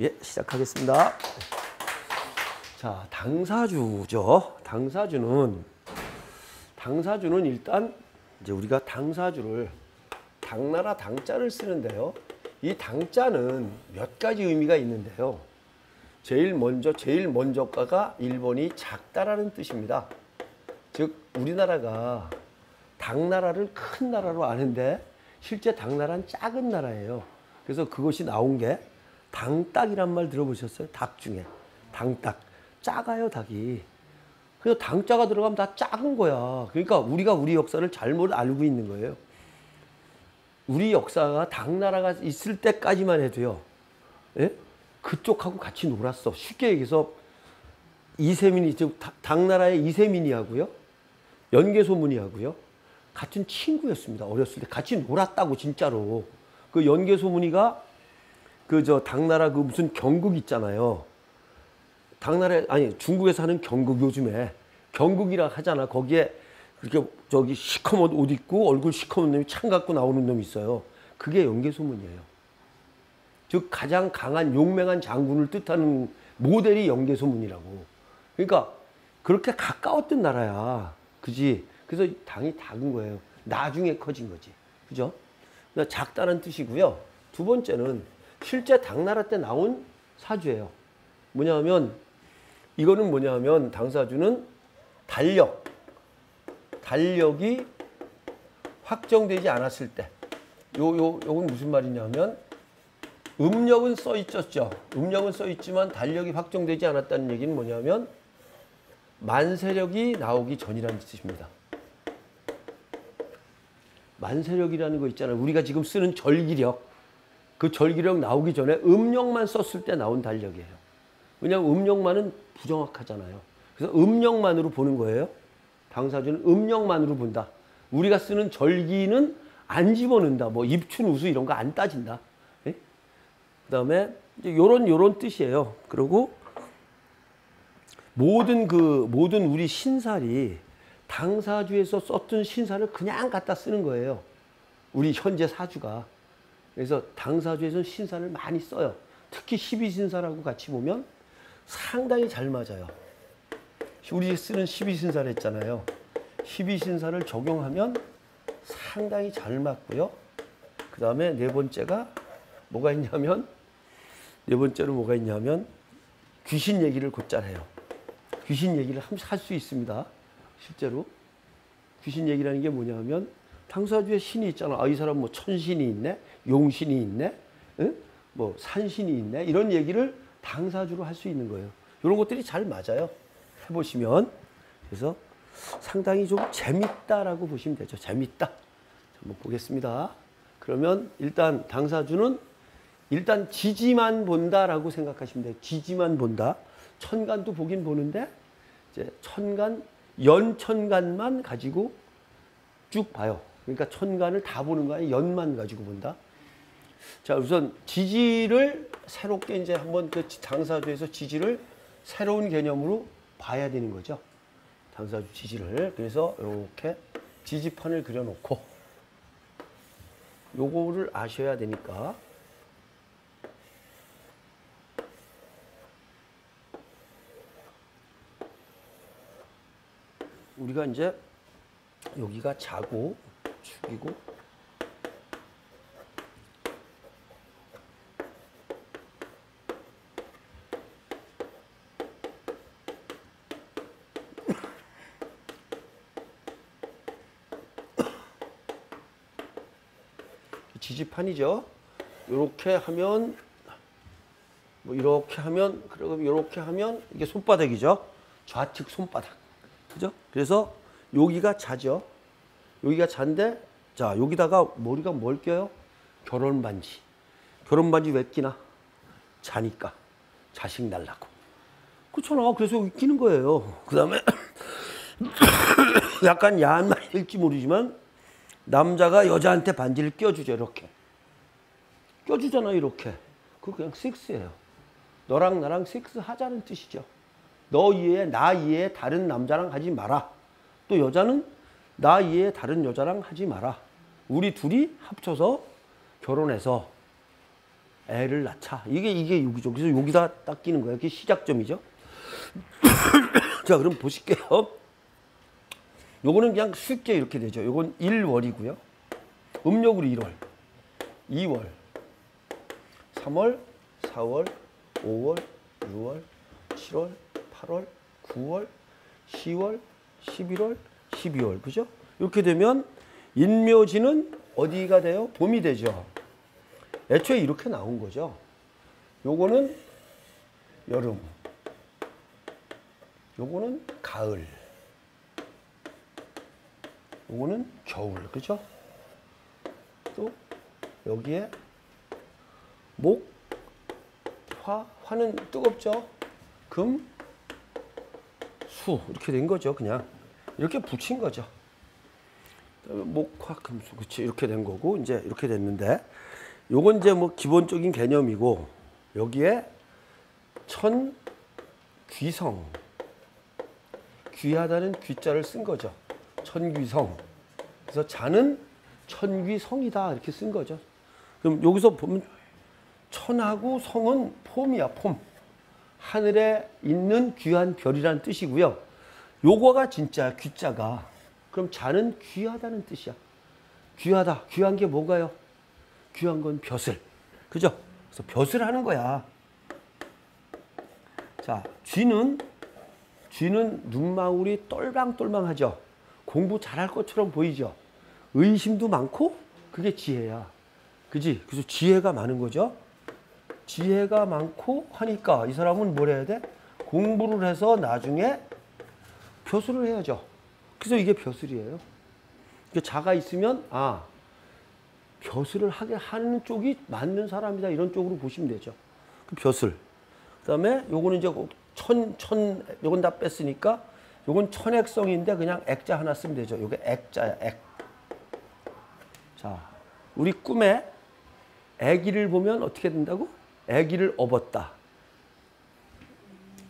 예, 시작하겠습니다. 자, 당사주죠. 당사주는 당사주는 일단 이제 우리가 당사주를 당나라 당자를 쓰는데요. 이 당자는 몇 가지 의미가 있는데요. 제일 먼저 제일 먼저가가 일본이 작다라는 뜻입니다. 즉 우리나라가 당나라를 큰 나라로 아는데 실제 당나라는 작은 나라예요. 그래서 그것이 나온 게 당딱이란 말 들어보셨어요? 닭 중에 당딱 작아요 닭이. 그래서 당자가 들어가면 다 작은 거야. 그러니까 우리가 우리 역사를 잘못 알고 있는 거예요. 우리 역사가 당나라가 있을 때까지만 해도요. 예? 그쪽하고 같이 놀았어. 쉽게 얘기해서 이세민이 당나라의 이세민이하고요. 연개소문이하고요. 같은 친구였습니다. 어렸을 때 같이 놀았다고 진짜로. 그 연개소문이가 그 저 당나라 그 무슨 경국 있잖아요. 당나라 아니 중국에서 하는 경국 요즘에 경국이라 하잖아. 거기에 그렇게 저기 시커먼 옷 입고 얼굴 시커먼 놈이 창 갖고 나오는 놈이 있어요. 그게 연개소문이에요. 즉 가장 강한 용맹한 장군을 뜻하는 모델이 연개소문이라고. 그러니까 그렇게 가까웠던 나라야. 그지? 그래서 당이 작은 거예요. 나중에 커진 거지. 그죠? 그러니까 작다는 뜻이고요. 두 번째는 실제 당나라 때 나온 사주예요. 뭐냐면 이거는 뭐냐면 당사주는 달력, 달력이 확정되지 않았을 때, 요, 요, 요건 무슨 말이냐면, 음력은 써 있었죠. 음력은 써 있지만 달력이 확정되지 않았다는 얘기는 뭐냐면, 만세력이 나오기 전이라는 뜻입니다. 만세력이라는 거 있잖아요. 우리가 지금 쓰는 절기력, 그 절기력 나오기 전에 음력만 썼을 때 나온 달력이에요. 왜냐하면 음력만은 부정확하잖아요. 그래서 음력만으로 보는 거예요. 당사주는 음력만으로 본다. 우리가 쓰는 절기는 안 집어넣는다. 뭐 입춘, 우수 이런 거 안 따진다. 예? 그 다음에 요런 요런 뜻이에요. 그리고 모든 그 모든 우리 신살이 당사주에서 썼던 신사를 그냥 갖다 쓰는 거예요. 우리 현재 사주가. 그래서 당사주에서 신사를 많이 써요. 특히 12신사라고 같이 보면 상당히 잘 맞아요. 우리 쓰는 12신사를 했잖아요. 12신사를 적용하면 상당히 잘 맞고요. 그 다음에 네 번째가 뭐가 있냐면 네 번째로 뭐가 있냐면 귀신 얘기를 곧잘 해요. 귀신 얘기를 할 수 있습니다. 실제로 귀신 얘기라는 게 뭐냐면 당사주에 신이 있잖아. 아, 이 사람 뭐 천신이 있네, 용신이 있네, 응? 뭐 산신이 있네 이런 얘기를 당사주로 할 수 있는 거예요. 이런 것들이 잘 맞아요. 해보시면 그래서 상당히 좀 재밌다라고 보시면 되죠. 재밌다. 한번 보겠습니다. 그러면 일단 당사주는 일단 지지만 본다라고 생각하시면 돼요. 지지만 본다. 천간도 보긴 보는데 이제 천간 연천간만 가지고 쭉 봐요. 그러니까 천간을 다 보는 거 아니에요. 연만 가지고 본다. 자, 우선 지지를 새롭게 이제 한번 그 당사주에서 지지를 새로운 개념으로 봐야 되는 거죠. 당사주 지지를. 그래서 이렇게 지지판을 그려놓고 요거를 아셔야 되니까 우리가 이제 여기가 자고 축이고 지지판이죠. 이렇게 하면 뭐 이렇게 하면 그리고 이렇게 하면 이게 손바닥이죠. 좌측 손바닥. 그죠? 그래서 여기가 자죠. 여기가 잔데 자 여기다가 머리가 뭘 껴요? 결혼 반지. 결혼 반지 왜 끼나? 자니까 자식 날라고. 그렇잖아. 그래서 여기 끼는 거예요. 그 다음에 약간 야한 말일지 모르지만 남자가 여자한테 반지를 껴주죠. 이렇게. 껴주잖아. 이렇게. 그거 그냥 섹스예요. 너랑 나랑 섹스 하자는 뜻이죠. 너 이외에 나 이외에 다른 남자랑 하지 마라. 또 여자는 나 이외에 다른 여자랑 하지 마라. 우리 둘이 합쳐서 결혼해서 애를 낳자. 이게 이게 여기죠. 그래서 여기다 딱 끼는 거예요. 이게 시작점이죠. 자, 그럼 보실게요. 요거는 그냥 쉽게 이렇게 되죠. 요건 1월이고요. 음력으로 1월, 2월, 3월, 4월, 5월, 6월, 7월, 8월, 9월, 10월, 11월, 12월. 그죠? 이렇게 되면 인묘지는 어디가 돼요? 봄이 되죠. 애초에 이렇게 나온 거죠. 요거는 여름. 요거는 가을. 요거는 겨울. 그죠? 또 여기에 목, 화, 화는 뜨겁죠. 금, 수 이렇게 된 거죠. 그냥 이렇게 붙인 거죠. 목, 화, 금, 수 그렇지 이렇게 된 거고 이제 이렇게 됐는데 요건 이제 뭐 기본적인 개념이고 여기에 천 귀성 귀하다는 귀자를 쓴 거죠. 천귀성. 그래서 자는 천귀성이다 이렇게 쓴 거죠. 그럼 여기서 보면 천하고 성은 폼이야 폼. 하늘에 있는 귀한 별이라는 뜻이고요. 요거가 진짜 귀자가 그럼 자는 귀하다는 뜻이야. 귀하다. 귀한 게 뭔가요? 귀한 건 벼슬. 그죠? 그래서 벼슬 하는 거야. 자, 쥐는 쥐는 눈망울이 똘망똘망하죠. 공부 잘할 것처럼 보이죠. 의심도 많고 그게 지혜야. 그지? 그래서 지혜가 많은 거죠. 지혜가 많고 하니까 이 사람은 뭘 해야 돼? 공부를 해서 나중에 벼슬을 해야죠. 그래서 이게 벼슬이에요. 그러니까 자가 있으면 아 벼슬을 하게 하는 쪽이 맞는 사람이다 이런 쪽으로 보시면 되죠. 그 벼슬. 그다음에 요거는 이제 천, 천, 요건 다 뺐으니까 요건 천액성인데 그냥 액자 하나 쓰면 되죠. 요게 액자야, 액. 자, 우리 꿈에 애기를 보면 어떻게 된다고? 애기를 업었다.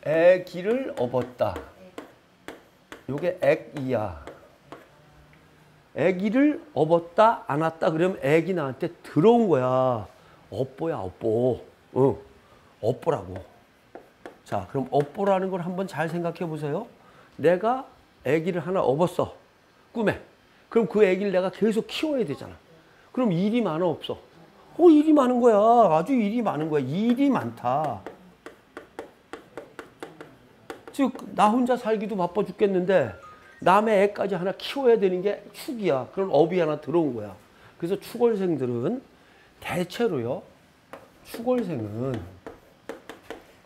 애기를 업었다. 요게 액이야. 애기를 업었다, 안았다 그러면 애기 나한테 들어온 거야. 업보야, 업보. 응. 업보라고. 자, 그럼 업보라는 걸 한번 잘 생각해 보세요. 내가 애기를 하나 업었어. 꿈에. 그럼 그 애기를 내가 계속 키워야 되잖아. 그럼 일이 많아, 없어? 어, 일이 많은 거야. 아주 일이 많은 거야. 일이 많다. 즉, 나 혼자 살기도 바빠 죽겠는데, 남의 애까지 하나 키워야 되는 게 축이야. 그런 업이 하나 들어온 거야. 그래서 축월생들은 대체로요, 축월생은,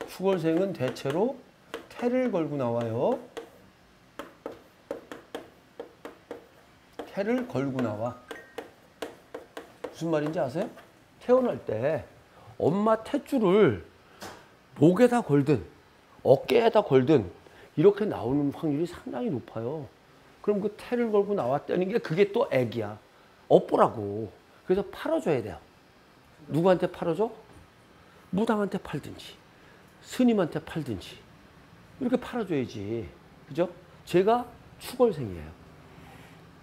축월생은 대체로 태를 걸고 나와요. 태를 걸고 나와. 무슨 말인지 아세요? 태어날 때 엄마 탯줄을 목에다 걸든 어깨에다 걸든 이렇게 나오는 확률이 상당히 높아요. 그럼 그 태를 걸고 나왔다는 게 그게 또 애기야. 업보라고. 그래서 팔아줘야 돼요. 누구한테 팔아줘? 무당한테 팔든지 스님한테 팔든지 이렇게 팔아줘야지. 그죠? 제가 추걸생이에요.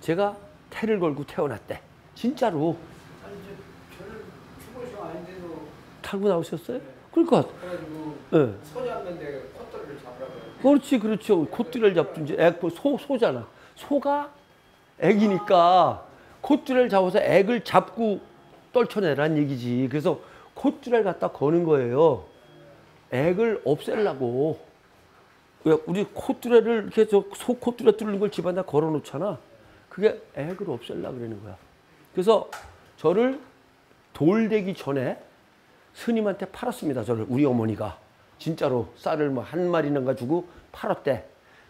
제가 태를 걸고 태어났대. 진짜로. 아니 저 저는 죽어서 아닌데도 탈고 나오셨어요? 그러니까. 그래가지고 예. 서 잡는데 콧대를 잡으라고 그렇지 그렇죠. 콧줄을 잡든지 액 소, 소잖아. 소가 액이니까 콧줄을 잡아서 액을 잡고 떨쳐내란 얘기지. 그래서 콧줄을 갖다 거는 거예요. 액을 없애려고. 왜 우리 콧줄을 이렇게 저소 콧줄에 뚫는 걸 집안에다 걸어 놓잖아. 그게 액을 없애려고 그러는 거야. 그래서 저를 돌되기 전에 스님한테 팔았습니다. 저를 우리 어머니가 진짜로 쌀을 뭐 한 마리는 가지고 팔았대.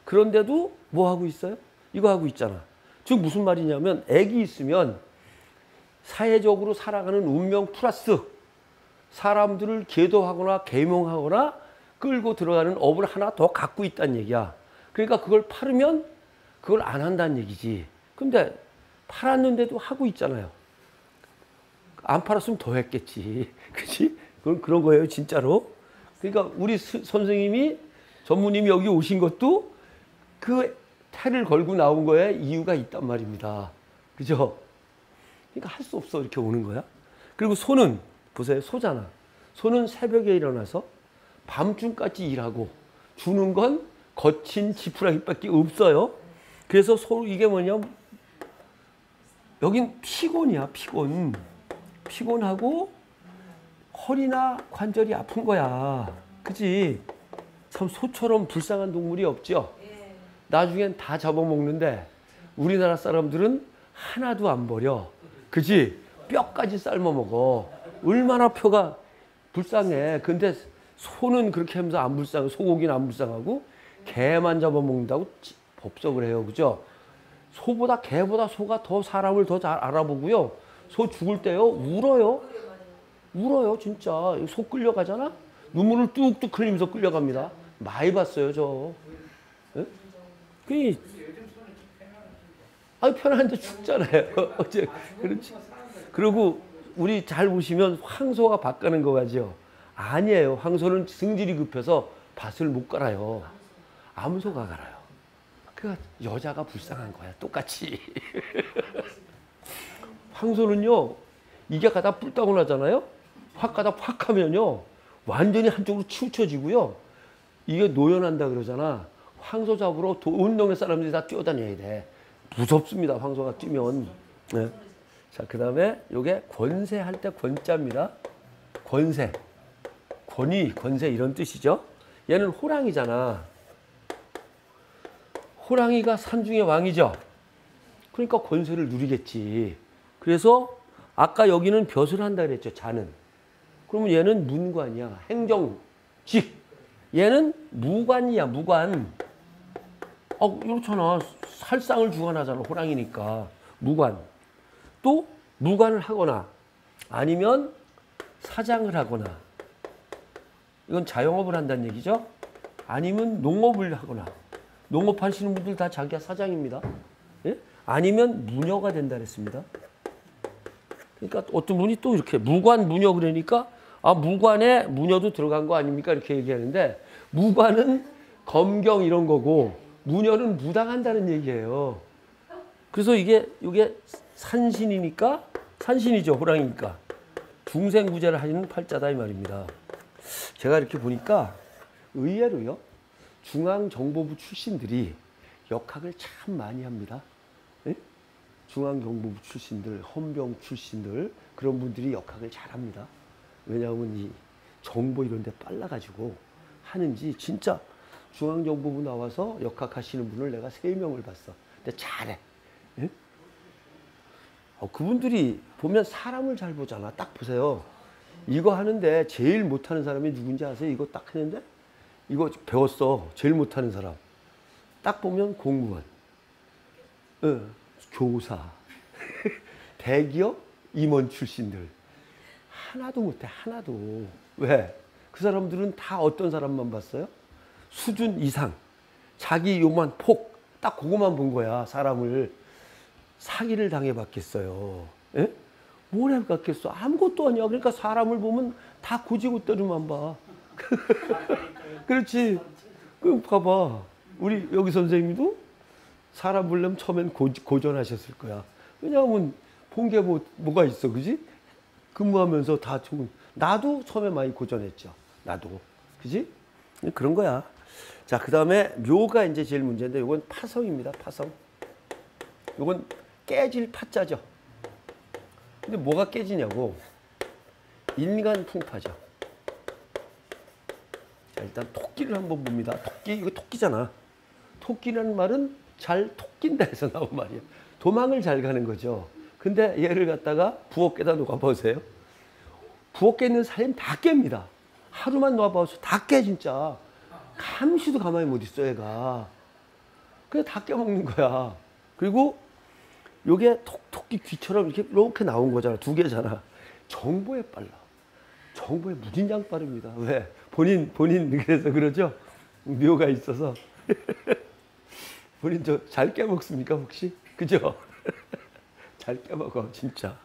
그런데도 뭐 하고 있어요? 이거 하고 있잖아. 즉 무슨 말이냐면 애기 있으면 사회적으로 살아가는 운명 플러스 사람들을 계도하거나 계명하거나 끌고 들어가는 업을 하나 더 갖고 있다는 얘기야. 그러니까 그걸 팔으면 그걸 안 한다는 얘기지. 근데 팔았는데도 하고 있잖아요. 안 팔았으면 더 했겠지. 그치? 그건 그런 거예요, 진짜로. 그러니까 우리 스- 선생님이, 전무님이 여기 오신 것도 그 태를 걸고 나온 거에 이유가 있단 말입니다. 그죠? 그러니까 할 수 없어, 이렇게 오는 거야. 그리고 소는, 보세요, 소잖아. 소는 새벽에 일어나서 밤중까지 일하고 주는 건 거친 지푸라기밖에 없어요. 그래서 소 이게 뭐냐 여긴 피곤이야 피곤 피곤하고 허리나 관절이 아픈 거야. 그지? 참 소처럼 불쌍한 동물이 없죠? 나중엔 다 잡아먹는데 우리나라 사람들은 하나도 안 버려. 그지? 뼈까지 삶아 먹어. 얼마나 표가 불쌍해. 근데 소는 그렇게 하면서 안 불쌍해 소고기는 안 불쌍하고 개만 잡아먹는다고 지- 법석을 해요. 그죠? 소보다 개보다 소가 더 사람을 더 잘 알아보고요. 소 죽을 때요 울어요. 울어요 진짜. 소 끌려가잖아. 눈물을 뚝뚝 흘리면서 끌려갑니다. 많이 봤어요 저. 예? 그 아, 편한데 죽잖아요. 어째 그렇지. 그리고 우리 잘 보시면 황소가 밭 가는 거 가죠. 아니에요. 황소는 승질이 급해서 밭을 못 갈아요. 아무 소가 갈아요. 그 여자가 불쌍한 거야. 똑같이. 황소는요. 이게 가다 뿔따고 나잖아요. 확 가다 확 하면요. 완전히 한쪽으로 치우쳐지고요. 이게 노연한다 그러잖아. 황소 잡으러 동네 사람들이 다 뛰어다녀야 돼. 무섭습니다. 황소가 뛰면. 네. 자, 그 다음에 요게 권세 할 때 권자입니다. 권세. 권위, 권세 이런 뜻이죠. 얘는 호랑이잖아. 호랑이가 산중의 왕이죠. 그러니까 권세를 누리겠지. 그래서 아까 여기는 벼슬 한다 그랬죠. 자는. 그러면 얘는 문관이야. 행정직. 얘는 무관이야. 무관. 어, 이렇잖아. 살상을 주관하잖아. 호랑이니까. 무관. 또 무관을 하거나 아니면 사장을 하거나 이건 자영업을 한다는 얘기죠. 아니면 농업을 하거나 농업 하시는 분들 다 자기가 사장입니다. 예? 아니면 무녀가 된다 그랬습니다. 그러니까 어떤 분이 또 이렇게 무관 무녀 그러니까 아 무관에 무녀도 들어간 거 아닙니까 이렇게 얘기하는데 무관은 검경 이런 거고 무녀는 무당한다는 얘기예요. 그래서 이게 이게 산신이니까 산신이죠 호랑이니까 중생구제를 하는 팔자다 이 말입니다. 제가 이렇게 보니까 의외로요 중앙정보부 출신들이 역학을 참 많이 합니다. 예? 중앙정보부 출신들, 헌병 출신들 그런 분들이 역학을 잘합니다. 왜냐하면 이 정보 이런 데 빨라가지고 하는지 진짜 중앙정보부 나와서 역학하시는 분을 내가 세 명을 봤어. 근데 잘해. 예? 어, 그분들이 보면 사람을 잘 보잖아. 딱 보세요. 이거 하는데 제일 못하는 사람이 누군지 아세요? 이거 딱 했는데 이거 배웠어. 제일 못하는 사람. 딱 보면 공무원, 어, 교사, 대기업 임원 출신들 하나도 못해. 하나도. 왜? 그 사람들은 다 어떤 사람만 봤어요? 수준 이상. 자기 요만 폭. 딱 그거만 본 거야. 사람을. 사기를 당해봤겠어요. 예? 뭘 해봤겠어? 아무것도 아니야. 그러니까 사람을 보면 다 고지고대로만 봐. 그렇지. 그 봐봐. 우리 여기 선생님도 사람 보려면 처음엔 고, 고전하셨을 거야. 왜냐하면 본 게 뭐, 뭐가 있어. 그지? 근무하면서 다 좋은. 나도 처음에 많이 고전했죠. 나도. 그지? 그런 거야. 자, 그 다음에 묘가 이제 제일 문제인데 이건 파성입니다. 파성. 이건 깨질 파자죠. 근데 뭐가 깨지냐고. 인간 풍파죠. 자, 일단 토끼를 한번 봅니다. 토끼, 이거 토끼잖아. 토끼라는 말은 잘 토낀다 해서 나온 말이에요. 도망을 잘 가는 거죠. 근데 얘를 갖다가 부엌에다 놓아보세요. 부엌에 있는 사람 다 깹니다. 하루만 놓아봐서 다 깨, 진짜. 감시도 가만히 못 있어, 얘가. 그냥 다 깨먹는 거야. 그리고 요게 톡, 토끼 귀처럼 이렇게, 이렇게 나온 거잖아. 두 개잖아. 정보에 빨라. 정보에 무진장 빠릅니다. 왜? 본인, 본인, 그래서 그러죠? 묘가 있어서. 본인 저 잘 깨먹습니까, 혹시? 그죠? 잘 깨먹어, 진짜.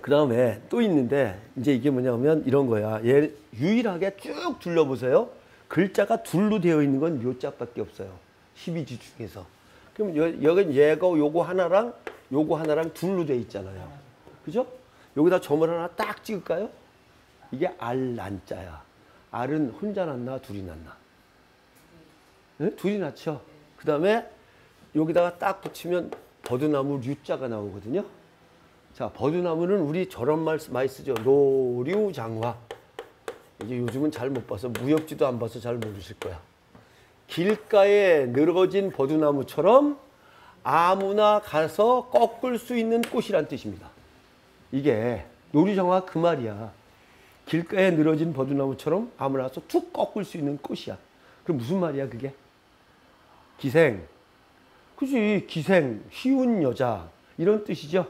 그 다음에 또 있는데, 이제 이게 뭐냐면 이런 거야. 얘 유일하게 쭉 둘러보세요. 글자가 둘로 되어 있는 건 묘자밖에 없어요. 12지 중에서. 그럼 여, 여기 얘가 요거 하나랑 요거 하나랑 둘로 돼 있잖아요. 그죠? 여기다 점을 하나 딱 찍을까요? 이게 알난자야. 알은 혼자 났나 둘이 났나? 네? 둘이 낳죠. 그 다음에 여기다가 딱 붙이면 버드나무 류자가 나오거든요. 자, 버드나무는 우리 저런 말 많이 쓰죠. 노류장화. 이게 요즘은 잘 못 봐서 무협지도 안 봐서 잘 모르실 거야. 길가에 늘어진 버드나무처럼 아무나 가서 꺾을 수 있는 꽃이란 뜻입니다. 이게 노류장화 그 말이야. 길가에 늘어진 버드나무처럼 아무나 가서 툭 꺾을 수 있는 꽃이야. 그럼 무슨 말이야 그게? 기생. 그지 기생, 쉬운 여자 이런 뜻이죠.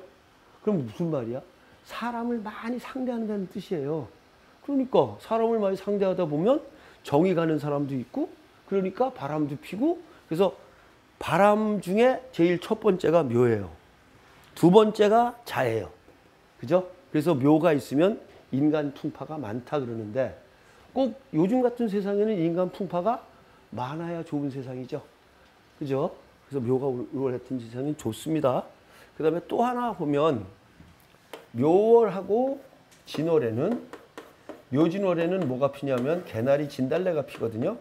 그럼 무슨 말이야? 사람을 많이 상대한다는 뜻이에요. 그러니까 사람을 많이 상대하다 보면 정이 가는 사람도 있고 그러니까 바람도 피고 그래서 바람 중에 제일 첫 번째가 묘예요. 두 번째가 자예요. 그죠? 그래서 묘가 있으면 인간 풍파가 많다 그러는데 꼭 요즘 같은 세상에는 인간 풍파가 많아야 좋은 세상이죠. 그죠? 그래서 묘가 우월 같은 세상은 좋습니다. 그 다음에 또 하나 보면 묘월하고 진월에는 묘진월에는 뭐가 피냐면 개나리 진달래가 피거든요.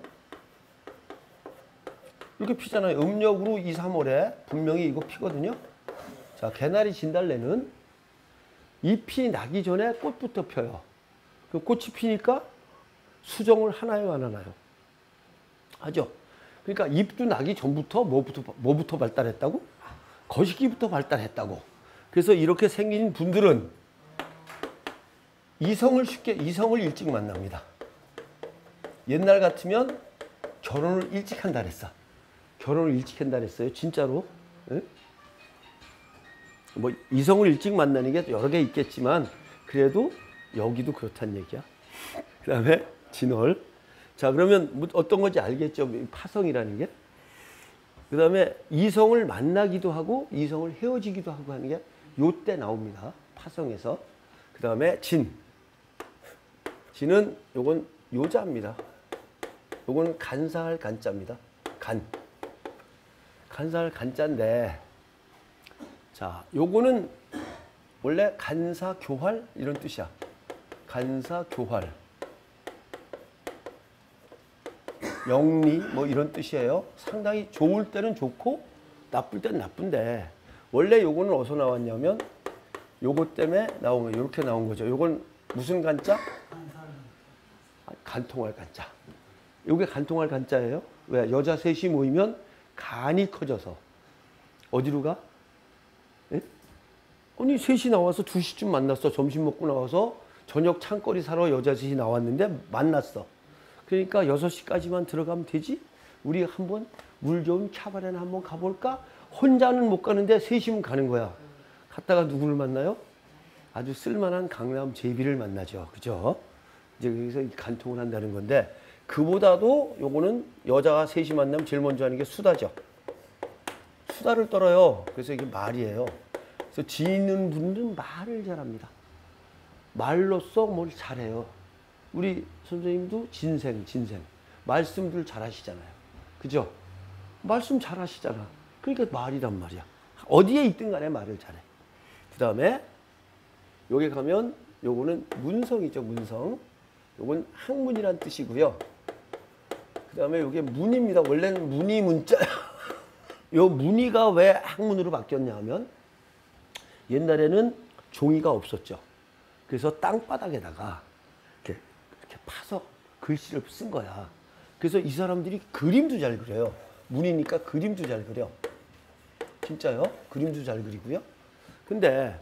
이렇게 피잖아요. 음력으로 2, 3월에 분명히 이거 피거든요. 자, 개나리 진달래는 잎이 나기 전에 꽃부터 펴요. 그 꽃이 피니까 수정을 하나요, 안 하나요? 하죠. 그러니까 잎도 나기 전부터 뭐부터, 뭐부터 발달했다고? 거시기부터 발달했다고. 그래서 이렇게 생긴 분들은 이성을 쉽게, 이성을 일찍 만납니다. 옛날 같으면 결혼을 일찍 한다 그랬어. 결혼을 일찍 한다 그랬어요. 진짜로. 예? 뭐 이성을 일찍 만나는 게 여러 개 있겠지만 그래도 여기도 그렇다는 얘기야. 그 다음에 진월. 자 그러면 뭐 어떤 건지 알겠죠? 파성이라는 게. 그 다음에 이성을 만나기도 하고 이성을 헤어지기도 하고 하는 게 요때 나옵니다. 파성에서. 그 다음에 진. 진은 요건 요자입니다. 요건 간사할 간자입니다. 간. 간사할 간자인데 자, 요거는 원래 간사 교활 이런 뜻이야. 간사 교활. 영리 뭐 이런 뜻이에요. 상당히 좋을 때는 좋고 나쁠 때는 나쁜데 원래 요거는 어디서 나왔냐면 요거 때문에 거 이렇게 나온 거죠. 요건 무슨 간자? 아, 간통할 간자. 요게 간통할 간자예요. 왜? 여자 셋이 모이면 간이 커져서 어디로 가? 예? 아니 셋이 나와서 2시쯤 만났어. 점심 먹고 나와서 저녁 창거리 사러 여자 셋이 나왔는데 만났어. 그러니까 6시까지만 들어가면 되지? 우리 한번 물 좋은 캬바레나 한번 가볼까? 혼자는 못 가는데 셋이면 가는 거야. 갔다가 누구를 만나요? 아주 쓸만한 강남 제비를 만나죠. 그죠? 이제 여기서 간통을 한다는 건데 그보다도 요거는 여자가 셋이 만나면 제일 먼저 하는 게 수다죠. 수다를 떨어요. 그래서 이게 말이에요. 그래서 지는 분들은 말을 잘합니다. 말로써 뭘 잘해요. 우리 선생님도 진생, 진생. 말씀들 잘 하시잖아요. 그죠? 말씀 잘 하시잖아. 그러니까 말이란 말이야. 어디에 있든 간에 말을 잘해. 그 다음에 여기 가면 요거는 문성이죠, 문성. 요건 학문이란 뜻이고요. 그 다음에 요게 문입니다. 원래는 문이 문자야. 요 문이가 왜 학문으로 바뀌었냐 하면 옛날에는 종이가 없었죠. 그래서 땅바닥에다가 파서 글씨를 쓴 거야. 그래서 이 사람들이 그림도 잘 그려요. 문이니까 그림도 잘 그려. 진짜요? 그림도 잘 그리고요. 근데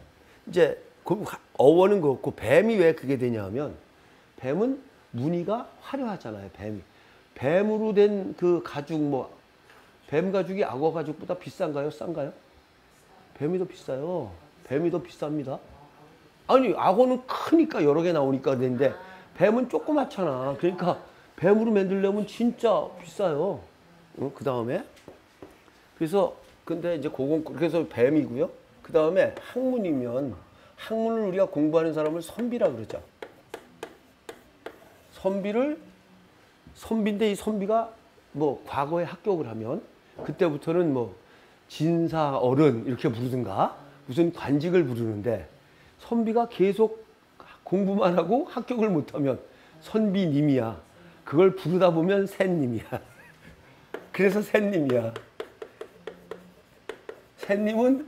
이제 그 어원은 그렇고 뱀이 왜 그게 되냐 하면 뱀은 무늬가 화려하잖아요. 뱀이. 뱀으로 된 그 가죽 뭐 뱀 가죽이 악어 가죽보다 비싼가요? 싼가요? 뱀이 더 비싸요. 뱀이 더 비쌉니다. 아니 악어는 크니까 여러 개 나오니까 되는데 뱀은 조그맣잖아. 그러니까 뱀으로 만들려면 진짜 비싸요. 어? 그 다음에 그래서 근데 이제 고공 그래서 뱀이고요. 그 다음에 학문이면 학문을 우리가 공부하는 사람을 선비라 그러죠. 선비를 선비인데 이 선비가 뭐 과거에 합격을 하면 그때부터는 뭐 진사 어른 이렇게 부르든가 무슨 관직을 부르는데 선비가 계속 공부만 하고 합격을 못하면 선비님이야. 그걸 부르다 보면 샌님이야. 그래서 샌님이야. 샌님은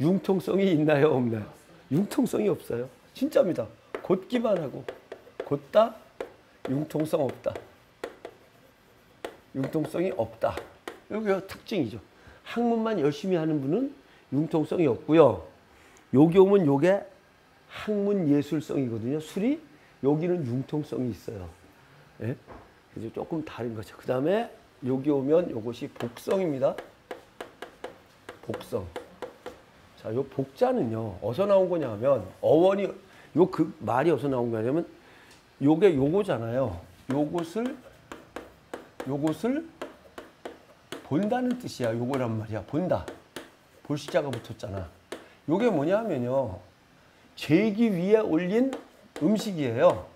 융통성이 있나요, 없나요? 융통성이 없어요. 진짜입니다. 곧기만 하고 곧다 융통성 없다. 융통성이 없다. 여기가 특징이죠. 학문만 열심히 하는 분은 융통성이 없고요. 여기 오면 요게 학문 예술성이거든요. 술이 여기는 융통성이 있어요. 예? 그래서 조금 다른 거죠. 그 다음에 여기 오면 요것이 복성입니다. 복성. 자, 요 복자는요, 어디서 나온 거냐면, 어원이, 요 그 말이 어디서 나온 거냐면, 요게 요거잖아요. 요것을, 요것을 본다는 뜻이야. 요거란 말이야. 본다. 볼 시자가 붙었잖아. 요게 뭐냐면요. 제기 위에 올린 음식이에요.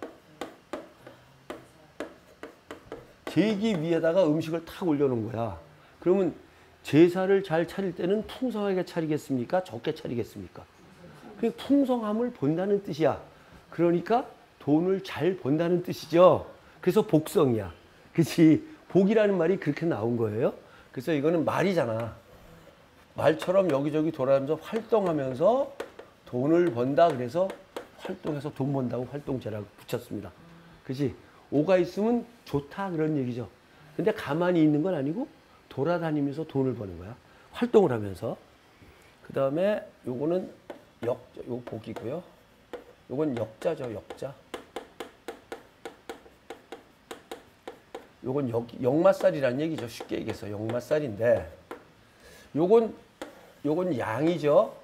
제기 위에다가 음식을 탁 올려놓은 거야. 그러면 제사를 잘 차릴 때는 풍성하게 차리겠습니까? 적게 차리겠습니까? 그 풍성함을 본다는 뜻이야. 그러니까 돈을 잘 번다는 뜻이죠. 그래서 복성이야. 그치? 복이라는 말이 그렇게 나온 거예요. 그래서 이거는 말이잖아. 말처럼 여기저기 돌아다니면서 활동하면서 돈을 번다 그래서 활동해서 돈 번다고 활동제라고 붙였습니다. 그지? 오가 있으면 좋다 그런 얘기죠. 근데 가만히 있는 건 아니고 돌아다니면서 돈을 버는 거야. 활동을 하면서. 그 다음에 요거는 역, 요 복이고요. 요건 역자죠, 역자. 요건 역, 역마살이라는 얘기죠. 쉽게 얘기해서 역마살인데 요건 요건 양이죠.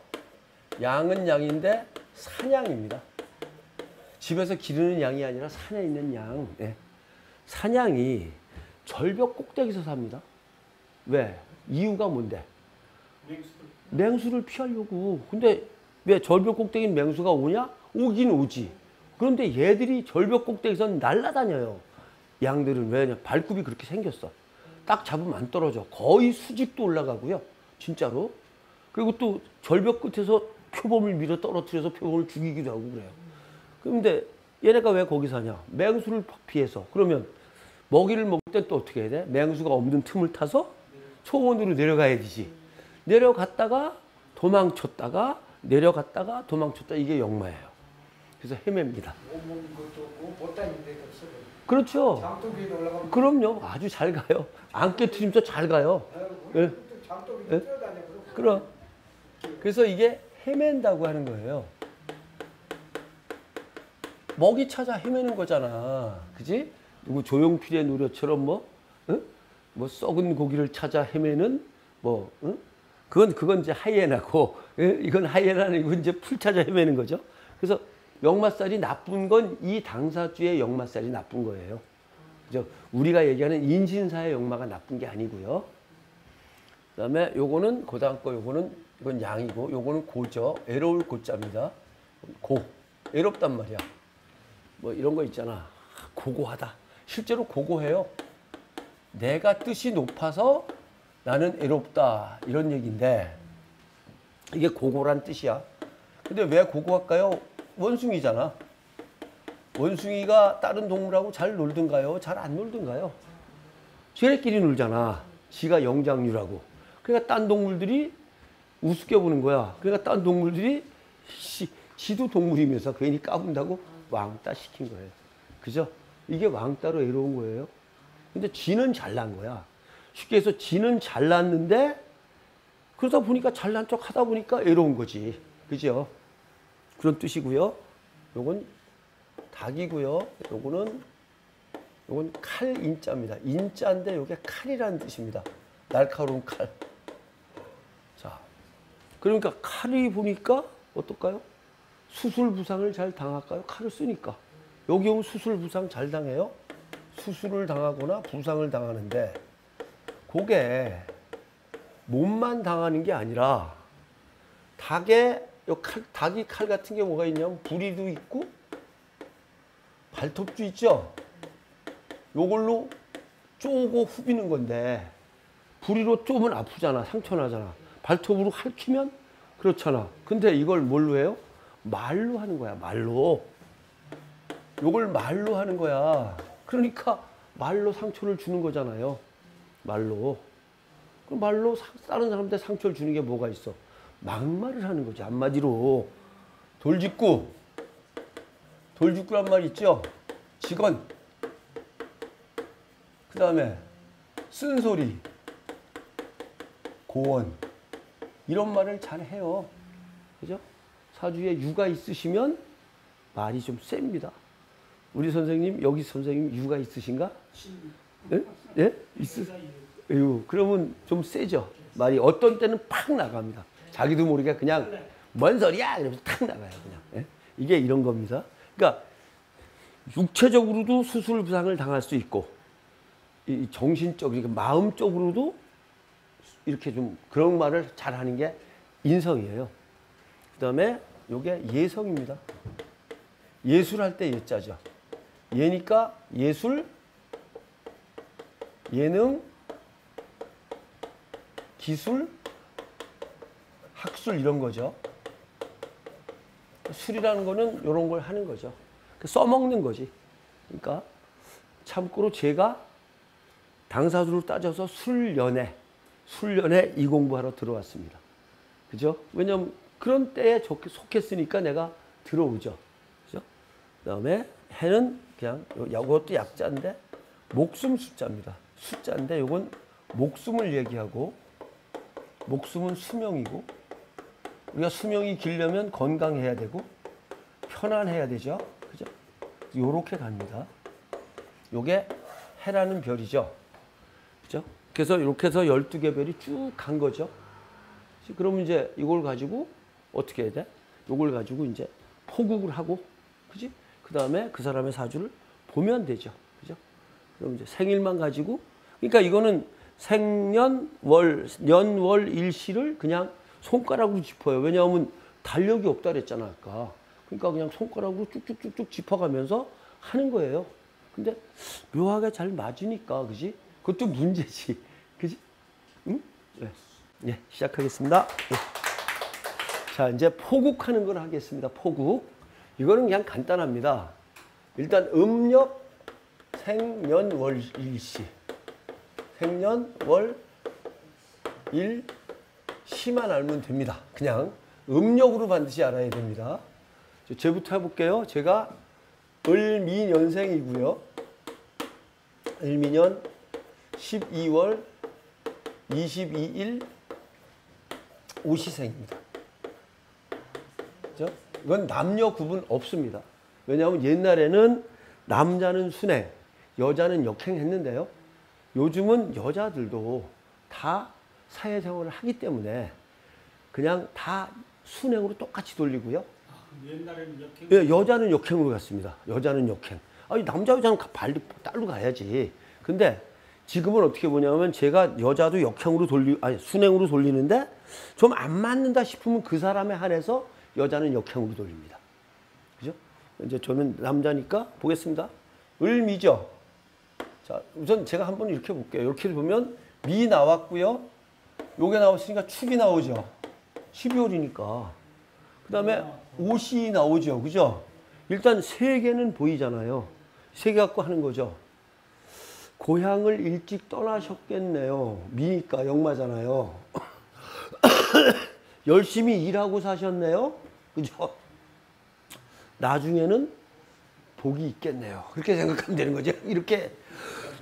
양은 양인데 사냥입니다. 집에서 기르는 양이 아니라 산에 있는 양. 예. 사냥이 절벽 꼭대기에서 삽니다. 왜? 이유가 뭔데? 맹수를 피하려고. 근데 왜 절벽 꼭대기는 맹수가 오냐? 오긴 오지. 그런데 얘들이 절벽 꼭대기에서 날아다녀요. 양들은 왜냐? 발굽이 그렇게 생겼어. 딱 잡으면 안 떨어져. 거의 수직도 올라가고요. 진짜로. 그리고 또 절벽 끝에서 표범을 밀어 떨어뜨려서 표범을 죽이기도 하고 그래요. 그런데 얘네가 왜 거기 사냐? 맹수를 피해서. 그러면 먹이를 먹을 때 또 어떻게 해야 돼? 맹수가 없는 틈을 타서 초원으로 내려가야 되지. 내려갔다가 도망쳤다가 내려갔다가 도망쳤다 이게 역마예요. 그래서 헤맵니다. 그렇죠. 그럼요. 아주 잘 가요. 안 깨트리면서 잘 가요. 뛰어다녀. 그러고. 그럼. 그래서 이게 헤맨다고 하는 거예요. 먹이 찾아 헤매는 거잖아. 그지? 누구 조용필의 노래처럼 뭐, 응? 뭐 썩은 고기를 찾아 헤매는 뭐, 응? 그건, 그건 이제 하이에나고, 예? 이건 하이에나는 이제 풀 찾아 헤매는 거죠. 그래서 역마살이 나쁜 건 이 당사주의 역마살이 나쁜 거예요. 그죠? 우리가 얘기하는 인신사의 역마가 나쁜 게 아니고요. 그다음에 요거는 고다음 거 요거는 이건 양이고 요거는 고죠. 애로울 고자입니다. 고. 애롭단 말이야. 뭐 이런 거 있잖아. 고고하다. 실제로 고고해요. 내가 뜻이 높아서 나는 애롭다. 이런 얘기인데 이게 고고란 뜻이야. 근데 왜 고고할까요? 원숭이잖아. 원숭이가 다른 동물하고 잘 놀든가요? 잘 안 놀든가요? 쟤네끼리 놀잖아. 지가 영장류라고. 그러니까 딴 동물들이 우습게 보는 거야. 그러니까 딴 동물들이 시, 지도 동물이면서 괜히 까분다고 왕따 시킨 거예요. 그죠? 이게 왕따로 애로운 거예요. 근데 지는 잘난 거야. 쉽게 해서 지는 잘났는데 그러다 보니까 잘난 척 하다 보니까 애로운 거지. 그죠? 그런 뜻이고요. 요건 닭이고요. 요거는 요건 칼 인자입니다. 인자인데 요게 칼이라는 뜻입니다. 날카로운 칼. 자, 그러니까 칼이 보니까 어떨까요? 수술 부상을 잘 당할까요? 칼을 쓰니까. 여기 오면 수술 부상 잘 당해요? 수술을 당하거나 부상을 당하는데 그게 몸만 당하는 게 아니라 요 칼, 닭이 칼 같은 게 뭐가 있냐면 부리도 있고 발톱도 있죠. 요걸로 쪼고 후비는 건데 부리로 쪼면 아프잖아. 상처 나잖아. 발톱으로 핥히면 그렇잖아. 근데 이걸 뭘로 해요? 말로 하는 거야. 말로. 요걸 말로 하는 거야. 그러니까 말로 상처를 주는 거잖아요. 말로. 그럼 말로 사- 다른 사람한테 상처를 주는 게 뭐가 있어? 막말을 하는 거지. 한마디로. 돌직구. 돌직구란 말 있죠? 직원. 그 다음에 쓴소리. 고원. 이런 말을 잘 해요. 그죠? 사주에 유가 있으시면 말이 좀 셉니다. 우리 선생님, 여기 선생님 유가 있으신가? 예? 예? 있으, 유 그러면 좀 세죠. 말이 어떤 때는 팍 나갑니다. 자기도 모르게 그냥 뭔 소리야? 이러면서 탁 나가요. 그냥. 예? 이게 이런 겁니다. 그러니까 육체적으로도 수술 부상을 당할 수 있고 이 정신적, 그러니까 마음적으로도 이렇게 좀 그런 말을 잘 하는 게 인성이에요. 그 다음에 요게 예성입니다. 예술할 때 예자죠. 예니까 예술, 예능, 기술, 학술 이런 거죠. 술이라는 거는 이런 걸 하는 거죠. 써먹는 거지. 그러니까 참고로 제가 당사주를 따져서 술 연애, 술연애 이 공부하러 들어왔습니다. 그죠? 왜냐면 그런 때에 속했으니까 내가 들어오죠. 그죠? 그 다음에 해는 그냥 요- 요것도 약자인데 목숨 숫자입니다. 숫자인데 요건 목숨을 얘기하고 목숨은 수명이고 우리가 수명이 길려면 건강해야 되고 편안해야 되죠. 그죠? 요렇게 갑니다. 요게 해라는 별이죠. 그래서 이렇게 해서 12개 별이 쭉 간 거죠. 그러면 이제 이걸 가지고 어떻게 해야 돼? 이걸 가지고 이제 포국을 하고, 그지? 그 다음에 그 사람의 사주를 보면 되죠. 그죠? 그럼 이제 생일만 가지고, 그러니까 이거는 생년, 월, 년, 월, 일시를 그냥 손가락으로 짚어요. 왜냐하면 달력이 없다 그랬잖아, 아까. 그러니까 그냥 손가락으로 쭉쭉쭉쭉 짚어가면서 하는 거예요. 근데 묘하게 잘 맞으니까, 그지? 그것도 문제지. 그지? 응? 네. 예, 시작하겠습니다. 예. 자, 이제 포국하는 걸 하겠습니다. 포국. 이거는 그냥 간단합니다. 일단 음력 생년 월 일시. 생년 월 일 시만 알면 됩니다. 그냥 음력으로 반드시 알아야 됩니다. 저 제부터 해볼게요. 제가 을미년생이고요. 을미년 12월 22일 오시생입니다. 그죠? 이건 남녀 구분 없습니다. 왜냐하면 옛날에는 남자는 순행, 여자는 역행했는데요. 요즘은 여자들도 다 사회생활을 하기 때문에 그냥 다 순행으로 똑같이 돌리고요. 옛날에는 역행 예, 여자는 역행으로 갔습니다. 여자는 역행. 아니 남자 여자는 가- 발로 따로 가야지. 근데 지금은 어떻게 보냐면 제가 여자도 역행으로 돌리 아니 순행으로 돌리는데 좀 안 맞는다 싶으면 그 사람에 한해서 여자는 역행으로 돌립니다. 그죠? 이제 저는 남자니까 보겠습니다. 을미죠. 자, 우선 제가 한번 이렇게 볼게요. 이렇게 보면 미 나왔고요. 요게 나왔으니까 축이 나오죠. 12월이니까. 그 다음에 옷이 나오죠. 그죠? 일단 세 개는 보이잖아요. 세 개 갖고 하는 거죠. 고향을 일찍 떠나셨겠네요. 미니까 영마잖아요. 열심히 일하고 사셨네요. 그죠? 나중에는 복이 있겠네요. 그렇게 생각하면 되는 거죠. 이렇게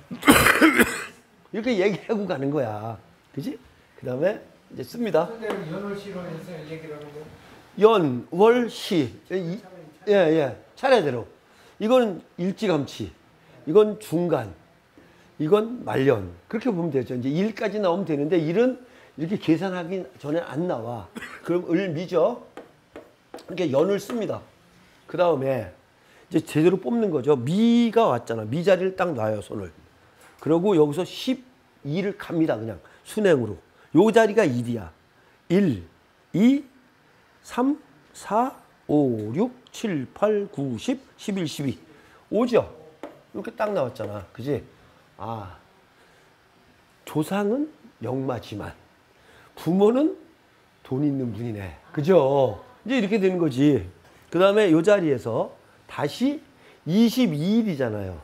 이렇게 얘기하고 가는 거야. 그지? 그 다음에 이제 씁니다. 연월. 연, 월, 시. 이- 예, 예. 차례대로. 이건 일찌감치. 이건 중간. 이건 말년. 그렇게 보면 되죠. 이제 일까지 나오면 되는데 일은 이렇게 계산하기 전에 안 나와. 그럼 을 미죠. 이렇게 연을 씁니다. 그 다음에 이제 제대로 뽑는 거죠. 미가 왔잖아. 미 자리를 딱 놔요, 손을. 그러고 여기서 12를 갑니다. 그냥 순행으로. 요 자리가 1이야. 1, 2, 3, 4, 5, 6, 7, 8, 9, 10, 11, 12. 5죠? 이렇게 딱 나왔잖아. 그지? 아, 조상은 영마지만 부모는 돈 있는 분이네. 그죠? 이제 이렇게 되는 거지. 그 다음에 요 자리에서 다시 22일이잖아요.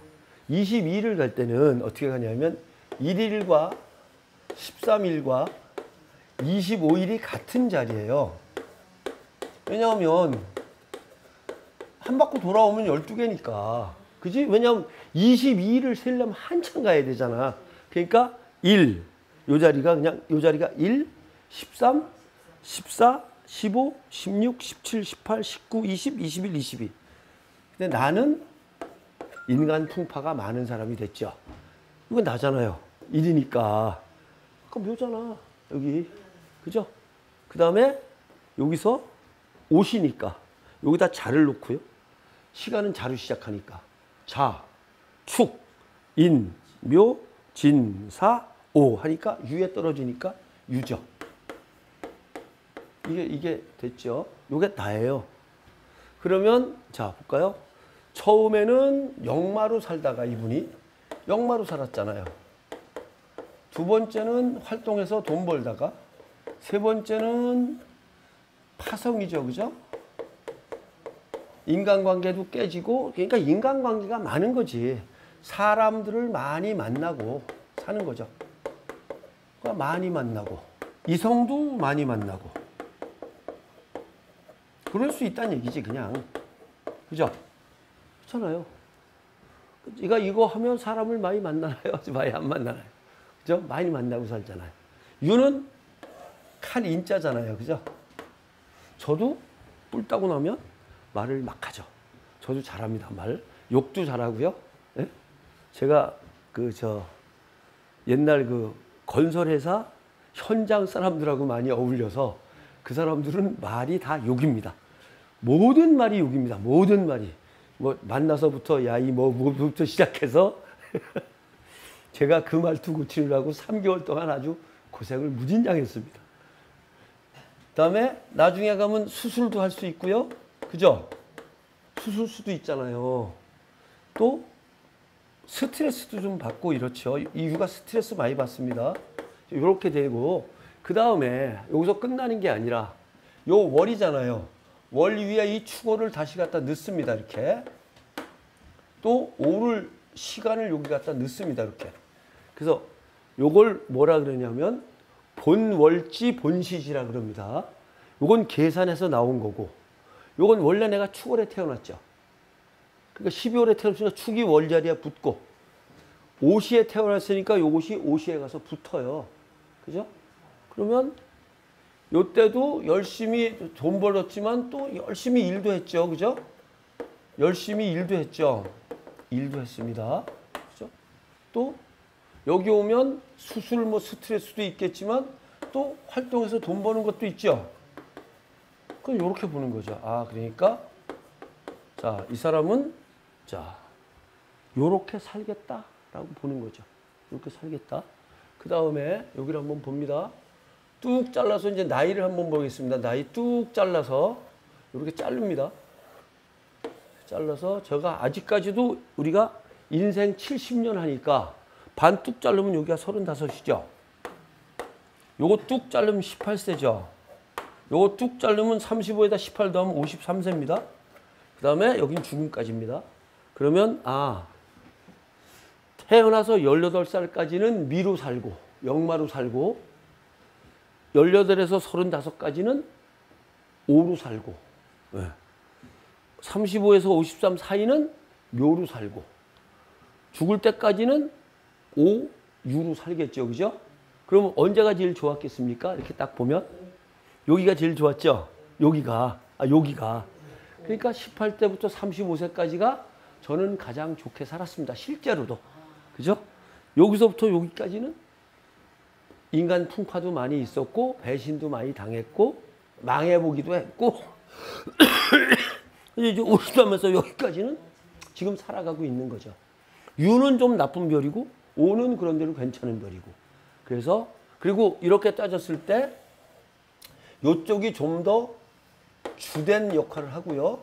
22일을 갈 때는 어떻게 가냐면 1일과 13일과 25일이 같은 자리예요. 왜냐하면 한 바퀴 돌아오면 12개니까. 그지? 왜냐하면 22일을 세려면 한참 가야 되잖아. 그러니까 1, 요 자리가 그냥 요 자리가 1, 13, 14, 15, 16, 17, 18, 19, 20, 21, 22. 근데 나는 인간 풍파가 많은 사람이 됐죠. 이건 나잖아요. 1이니까. 아까 묘잖아. 여기. 그죠? 그 다음에 여기서 옷이니까 여기다 자를 놓고요. 시간은 자로 시작하니까 자, 축, 인, 묘, 진, 사, 오 하니까 유에 떨어지니까 유죠. 이게 이게 됐죠. 요게 다예요. 그러면 자 볼까요? 처음에는 영마로 살다가 이분이 영마로 살았잖아요. 두 번째는 활동해서 돈 벌다가 세 번째는 파성이죠, 그죠? 인간관계도 깨지고 그러니까 인간관계가 많은 거지. 사람들을 많이 만나고 사는 거죠. 그러니까 많이 만나고 이성도 많이 만나고 그럴 수 있다는 얘기지 그냥 그죠? 그렇잖아요. 그러니까 이거 하면 사람을 많이 만나나요? 많이 안 만나나요? 그죠? 많이 만나고 살잖아요. 유는 칼 인자잖아요. 그죠? 저도 뿔 따고 나면 말을 막 하죠. 저도 잘합니다. 말. 욕도 잘하고요. 예? 제가 그 저 옛날 그 건설회사 현장 사람들하고 많이 어울려서 그 사람들은 말이 다 욕입니다. 모든 말이 욕입니다. 모든 말이. 뭐 만나서부터 야 이 뭐 뭐부터 시작해서 제가 그 말투 고치느라고 3개월 동안 아주 고생을 무진장 했습니다. 그다음에 나중에 가면 수술도 할 수 있고요. 그죠? 수술수도 있잖아요. 또 스트레스도 좀 받고 이렇죠. 이 육아 스트레스 많이 받습니다. 이렇게 되고 그 다음에 여기서 끝나는 게 아니라 요 월이잖아요. 월 위에 이 축호를 다시 갖다 넣습니다. 이렇게 또 오를 시간을 여기 갖다 넣습니다. 이렇게 그래서 요걸 뭐라 그러냐면 본월지 본시지라 그럽니다. 요건 계산해서 나온 거고 요건 원래 내가 축월에 태어났죠. 그러니까 12월에 태어났으니까 축이 월자리에 붙고 오시에 태어났으니까 요것이 오시에 가서 붙어요. 그죠? 그러면 요때도 열심히 돈 벌었지만 또 열심히 일도 했죠. 그죠? 열심히 일도 했죠. 일도 했습니다. 그죠? 또 여기 오면 수술 뭐 스트레스도 있겠지만 또 활동해서 돈 버는 것도 있죠. 그럼 이렇게 보는 거죠. 아, 그러니까 자, 이 사람은 자, 요렇게 살겠다라고 보는 거죠. 이렇게 살겠다. 그 다음에 여기를 한번 봅니다. 뚝 잘라서 이제 나이를 한번 보겠습니다. 나이 뚝 잘라서 이렇게 자릅니다. 잘라서 제가 아직까지도 우리가 인생 70년 하니까 반 뚝 자르면 여기가 35이죠. 요거 뚝 자르면 18세죠. 요거 뚝 자르면 35에다 18 더하면 53세입니다. 그 다음에 여긴 죽음까지입니다. 그러면 아 태어나서 18살까지는 미로 살고 영마로 살고 18에서 35까지는 오로 살고 네. 35에서 53 사이는 묘로 살고 죽을 때까지는 오, 유로 살겠죠. 그죠? 그럼 언제가 제일 좋았겠습니까? 이렇게 딱 보면 여기가 제일 좋았죠. 여기가 아 여기가 그러니까 18대부터 35세까지가 저는 가장 좋게 살았습니다. 실제로도 그죠? 여기서부터 여기까지는 인간 풍파도 많이 있었고 배신도 많이 당했고 망해보기도 했고 이제 오시면서 여기까지는 지금 살아가고 있는 거죠. 유는 좀 나쁜 별이고 오는 그런 대로 괜찮은 별이고 그래서 그리고 이렇게 따졌을 때 이쪽이 좀 더 주된 역할을 하고요.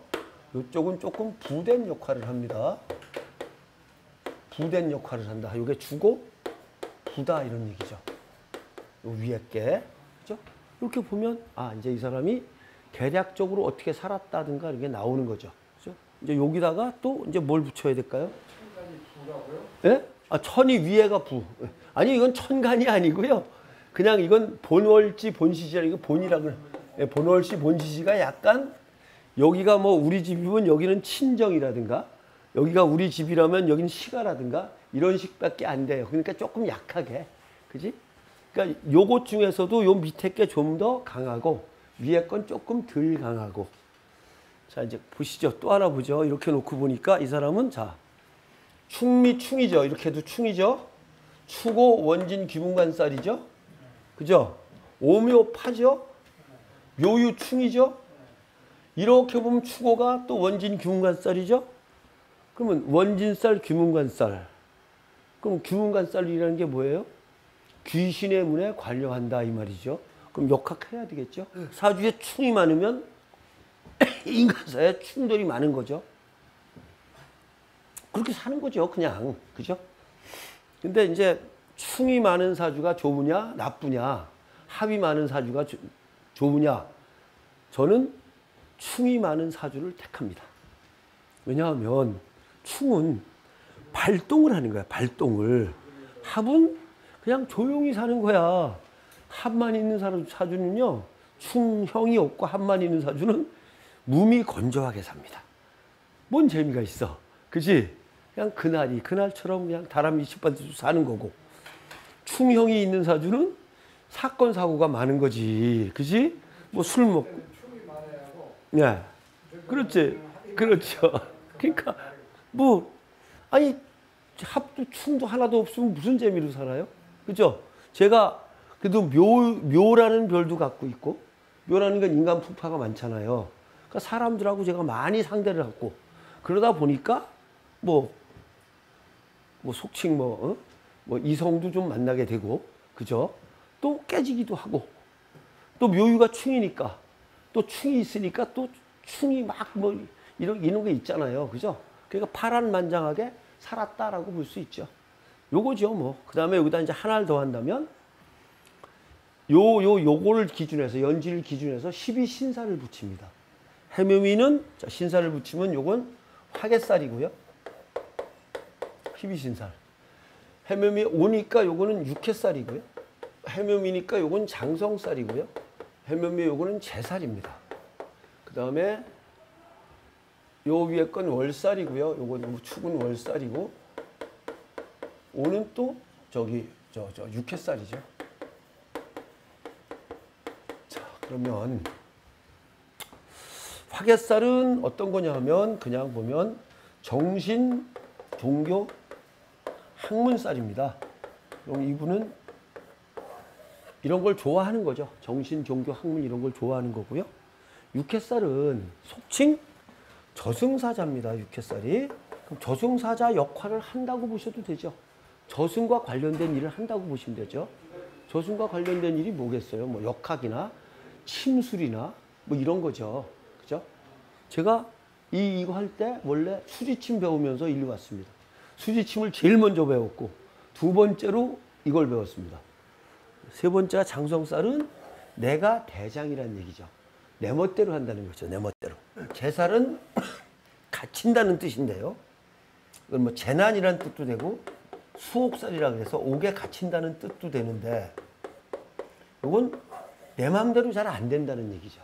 이쪽은 조금 부된 역할을 합니다. 부된 역할을 한다. 이게 주고 부다 이런 얘기죠. 요 위에 게 그죠? 이렇게 보면 아 이제 이 사람이 대략적으로 어떻게 살았다든가 이게 나오는 거죠. 그죠? 이제 여기다가 또 이제 뭘 붙여야 될까요? 예? 아, 천이 위에가 부. 아니, 이건 천간이 아니고요. 그냥 이건 본월지 본시지 이거 본이라 그래. 예, 본월시 본시지가 약간 여기가 뭐 우리 집이면 여기는 친정이라든가 여기가 우리 집이라면 여기는 시가라든가 이런 식밖에 안 돼요. 그러니까 조금 약하게. 그지? 그러니까 요것 중에서도 요 밑에 게 좀 더 강하고 위에 건 조금 덜 강하고. 자, 이제 보시죠. 또 하나 보죠. 이렇게 놓고 보니까 이 사람은 자, 충미 충이죠. 이렇게 해도 충이죠. 추고 원진 귀문관살이죠. 그죠? 오묘파죠. 묘유 충이죠. 이렇게 보면 추고가 또 원진 귀문관살이죠. 그러면 원진살 귀문관살. 그럼 귀문관살이라는 게 뭐예요? 귀신의 문에 관여한다 이 말이죠. 그럼 역학해야 되겠죠. 사주에 충이 많으면 인간사에 충돌이 많은 거죠. 그렇게 사는 거죠, 그냥. 그죠? 근데 이제 충이 많은 사주가 좋으냐, 나쁘냐, 합이 많은 사주가 조, 좋으냐, 저는 충이 많은 사주를 택합니다. 왜냐하면 충은 발동을 하는 거야, 발동을. 합은 그냥 조용히 사는 거야. 합만 있는 사주는요, 충형이 없고 합만 있는 사주는 몸이 건조하게 삽니다. 뭔 재미가 있어. 그지? 그냥 그날이 그날처럼 그냥 다람쥐 칠받듯이 사는 거고 충형이 있는 사주는 사건 사고가 많은 거지. 그지? 뭐 술 먹고. 네 그렇지. 그렇죠. 그러니까 뭐 아니 합도 춤도 하나도 없으면 무슨 재미로 살아요? 그죠? 제가 그래도 묘 묘라는 별도 갖고 있고 묘라는 건 인간 풍파가 많잖아요. 그러니까 사람들하고 제가 많이 상대를 하고 그러다 보니까 뭐 뭐 속칭 뭐, 어? 뭐 이성도 좀 만나게 되고, 그죠? 또 깨지기도 하고, 또 묘유가 충이니까, 또 충이 있으니까 또 충이 막 뭐 이런, 이런 게 있잖아요. 그죠? 그러니까 파란만장하게 살았다라고 볼 수 있죠. 요거죠, 뭐. 그 다음에 여기다 이제 하나를 더 한다면, 요, 요, 요거를 기준해서, 연지를 기준해서 12 신사를 붙입니다. 해묘미는, 자, 신사를 붙이면 요건 화개살이고요. 12 신살. 해묘미 오니까 요거는 육회살이고요. 해묘미니까 요건 장성살이고요. 해묘미 요거는 제살입니다. 그 다음에 요 위에 건 월살이고요. 요건 축은 월살이고 오는 또 저기 저 저 육회살이죠. 자 그러면 화개살은 어떤 거냐 하면 그냥 보면 정신 종교 학문살입니다. 그럼 이분은 이런 걸 좋아하는 거죠. 정신, 종교, 학문 이런 걸 좋아하는 거고요. 육회살은 속칭 저승사자입니다. 육회살이. 그럼 저승사자 역할을 한다고 보셔도 되죠. 저승과 관련된 일을 한다고 보시면 되죠. 저승과 관련된 일이 뭐겠어요? 뭐 역학이나 침술이나 뭐 이런 거죠. 그죠? 제가 이, 이거 할 때 원래 수지침 배우면서 일로 왔습니다. 수지침을 제일 먼저 배웠고 두 번째로 이걸 배웠습니다. 세 번째가 장성살은 내가 대장이라는 얘기죠. 내 멋대로 한다는 거죠. 내 멋대로. 제살은 갇힌다는 뜻인데요. 이건 뭐 재난이라는 뜻도 되고 수옥살이라 그래서 옥에 갇힌다는 뜻도 되는데 이건 내 마음대로 잘 안 된다는 얘기죠.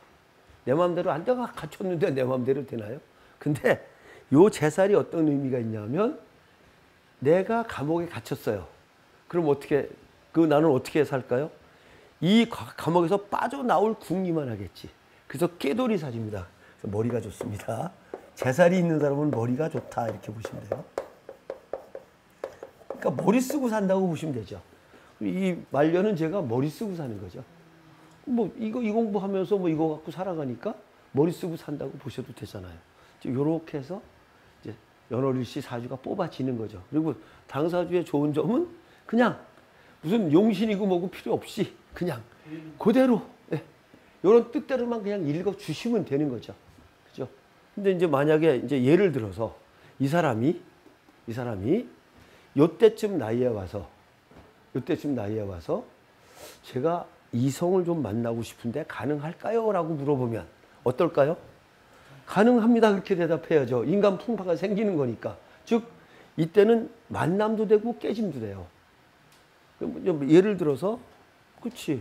내 마음대로 안 내가 갇혔는데 내 마음대로 되나요? 근데 요 제살이 어떤 의미가 있냐면 내가 감옥에 갇혔어요. 그럼 어떻게 그 나는 어떻게 살까요? 이 감옥에서 빠져나올 궁리만 하겠지. 그래서 깨돌이 살입니다. 머리가 좋습니다. 재살이 있는 사람은 머리가 좋다 이렇게 보시면 돼요. 그러니까 머리 쓰고 산다고 보시면 되죠. 이 말년은 제가 머리 쓰고 사는 거죠. 뭐 이거 이 공부하면서 뭐 이거 갖고 살아가니까 머리 쓰고 산다고 보셔도 되잖아요. 이렇게 해서 연월일시 사주가 뽑아지는 거죠. 그리고 당사주의 좋은 점은 그냥 무슨 용신이고 뭐고 필요 없이 그냥 그대로 예. 이런 뜻대로만 그냥 읽어 주시면 되는 거죠. 그죠? 근데 이제 만약에 이제 예를 들어서 이 사람이 이 사람이 요때쯤 나이에 와서 요때쯤 나이에 와서 제가 이성을 좀 만나고 싶은데 가능할까요? 라고 물어보면 어떨까요? 가능합니다. 그렇게 대답해야죠. 인간 풍파가 생기는 거니까. 즉, 이때는 만남도 되고 깨짐도 돼요. 뭐 예를 들어서, 그치.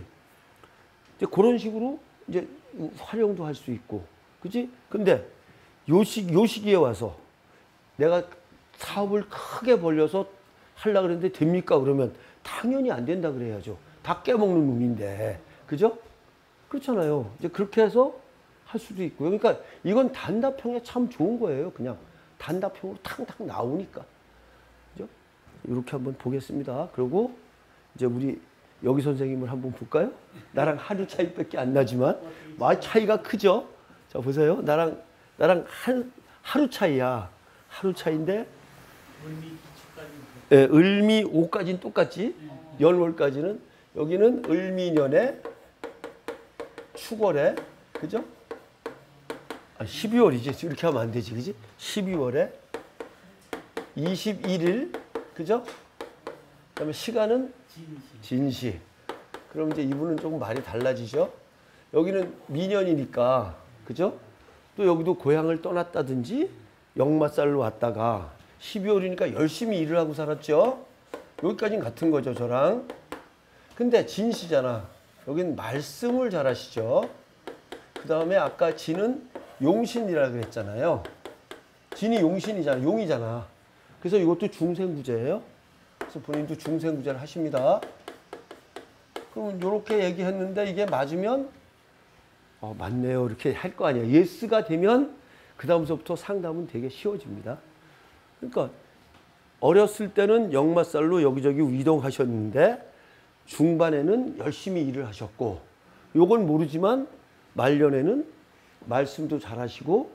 이제 그런 식으로 이제 활용도 할 수 있고. 그치? 근데 요, 시, 요 시기에 와서 내가 사업을 크게 벌려서 하려고 그랬는데 됩니까? 그러면 당연히 안 된다 그래야죠. 다 깨먹는 놈인데. 그죠? 그렇잖아요. 이제 그렇게 해서 할 수도 있고요. 그러니까 이건 단답형에 참 좋은 거예요. 그냥 단답형으로 탕탕 나오니까. 그죠? 이렇게 한번 보겠습니다. 그리고 이제 우리 여기 선생님을 한번 볼까요? 나랑 하루 차이밖에 안 나지만 마 차이가 크죠? 자 보세요. 나랑 나랑 한 하루 차이야. 하루 차인데 예, 을미 5까지는 똑같지. 연월까지는 여기는 을미년에 축월에 그죠? 아, 12월이지. 이렇게 하면 안 되지. 그지? 12월에 21일 그죠? 그 다음에 시간은 진시. 그럼 이제 이분은 조금 말이 달라지죠. 여기는 미년이니까 그죠? 또 여기도 고향을 떠났다든지 역마살로 왔다가 12월이니까 열심히 일을 하고 살았죠. 여기까지는 같은 거죠, 저랑. 근데 진시잖아. 여긴 말씀을 잘 하시죠. 그 다음에 아까 진은 용신이라 그랬잖아요. 진이 용신이잖아. 용이잖아. 그래서 이것도 중생구제예요. 그래서 본인도 중생구제를 하십니다. 그럼 이렇게 얘기했는데 이게 맞으면 어, 맞네요. 이렇게 할 거 아니야. yes가 되면 그 다음서부터 상담은 되게 쉬워집니다. 그러니까 어렸을 때는 역마살로 여기저기 이동하셨는데 중반에는 열심히 일을 하셨고 요건 모르지만 말년에는 말씀도 잘하시고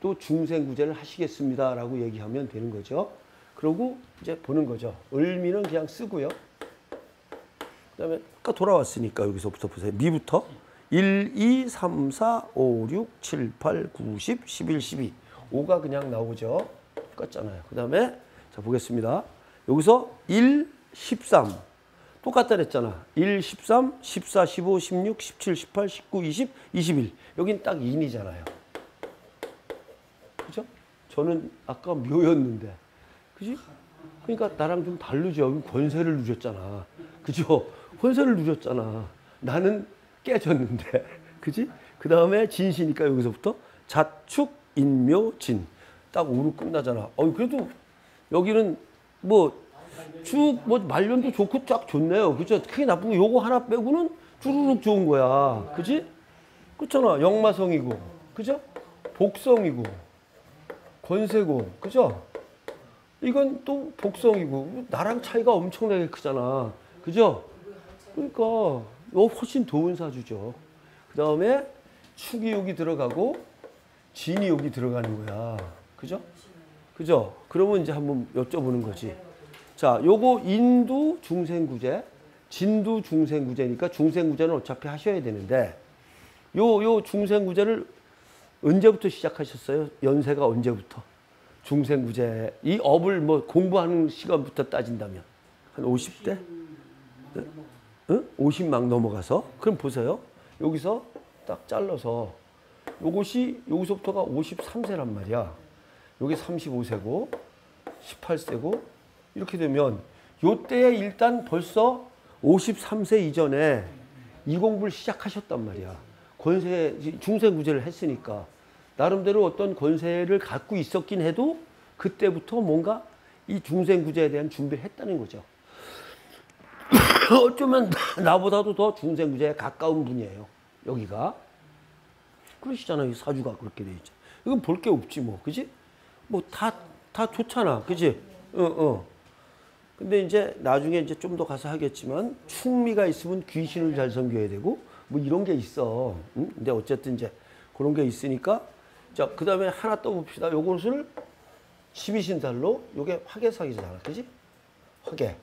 또 중생구제를 하시겠습니다라고 얘기하면 되는 거죠. 그러고 이제 보는 거죠. 을미는 그냥 쓰고요. 그다음에 아까 돌아왔으니까 여기서부터 보세요. 미부터 1, 2, 3, 4, 5, 6, 7, 8, 9, 10, 11, 12. 5가 그냥 나오죠. 똑같잖아요. 그다음에 자 보겠습니다. 여기서 1, 13. 똑같다 그랬잖아. 1, 13, 14, 15, 16, 17, 18, 19, 20, 21. 여긴 딱 인이잖아요. 그죠? 저는 아까 묘였는데. 그지? 그러니까 나랑 좀 다르죠. 권세를 누렸잖아. 그죠? 권세를 누렸잖아. 나는 깨졌는데. 그지? 그 다음에 진시니까 여기서부터 자축, 인묘, 진. 딱 5로 끝나잖아. 어 그래도 여기는 뭐 쭉 뭐 말년도 좋고 쫙 좋네요. 그죠? 크게 나쁘고 요거 하나 빼고는 주르륵 좋은 거야. 그지? 그렇잖아. 역마성이고. 그죠? 복성이고. 권세고. 그죠? 이건 또 복성이고. 나랑 차이가 엄청나게 크잖아. 그죠? 그러니까 요 훨씬 좋은 사주죠. 그 다음에 축이 여기 들어가고 진이 여기 들어가는 거야. 그죠? 그죠? 그러면 이제 한번 여쭤보는 거지. 자, 요거 인도 중생구제, 진도 중생구제니까 중생구제는 어차피 하셔야 되는데 요, 요 중생구제를 언제부터 시작하셨어요? 연세가 언제부터? 중생구제. 이 업을 뭐 공부하는 시간부터 따진다면 한 50대? 응? 50막 넘어가서 그럼 보세요. 여기서 딱 잘라서 요것이 여기서부터가 53세란 말이야. 여기 35세고 18세고 이렇게 되면 요때에 일단 벌써 53세 이전에 이 공부를 시작하셨단 말이야. 권세 중세구제를 했으니까 나름대로 어떤 권세를 갖고 있었긴 해도 그때부터 뭔가 이 중생구제에 대한 준비를 했다는 거죠. 어쩌면 나보다도 더 중생구제에 가까운 분이에요. 여기가. 그러시잖아요. 이 사주가 그렇게 돼 있죠. 이건 볼 게 없지 뭐. 그지? 뭐 다 다 좋잖아. 그지? 어, 어. 근데 이제 나중에 이제 좀 더 가서 하겠지만 충미가 있으면 귀신을 잘 섬겨야 되고 뭐 이런 게 있어. 응? 근데 어쨌든 이제 그런 게 있으니까 자, 그 다음에 하나 또 봅시다. 요것을 12신달로 요게 화개사기잖아. 그지? 화개.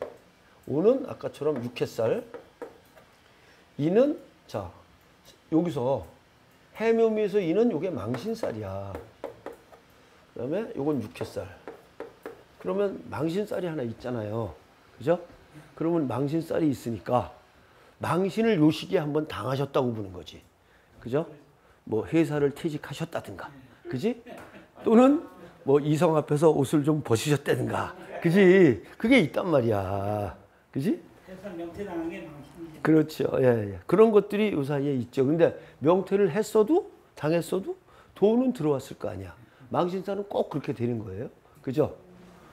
오는 아까처럼 육회살. 이는 자, 여기서 해묘미에서 이는 요게 망신살이야. 그 다음에 요건 육회살. 그러면 망신살이 하나 있잖아요. 그죠? 그러면 망신살이 있으니까 망신을 요 시기에 한번 당하셨다고 보는 거지. 그죠? 뭐 회사를 퇴직하셨다든가, 그지? 또는 뭐 이성 앞에서 옷을 좀 벗으셨다든가, 그지? 그게 있단 말이야, 그지? 그렇죠. 예, 예. 그런 것들이 요 사이에 있죠. 근데 명퇴를 했어도 당했어도 돈은 들어왔을 거 아니야. 망신사는 꼭 그렇게 되는 거예요. 그죠?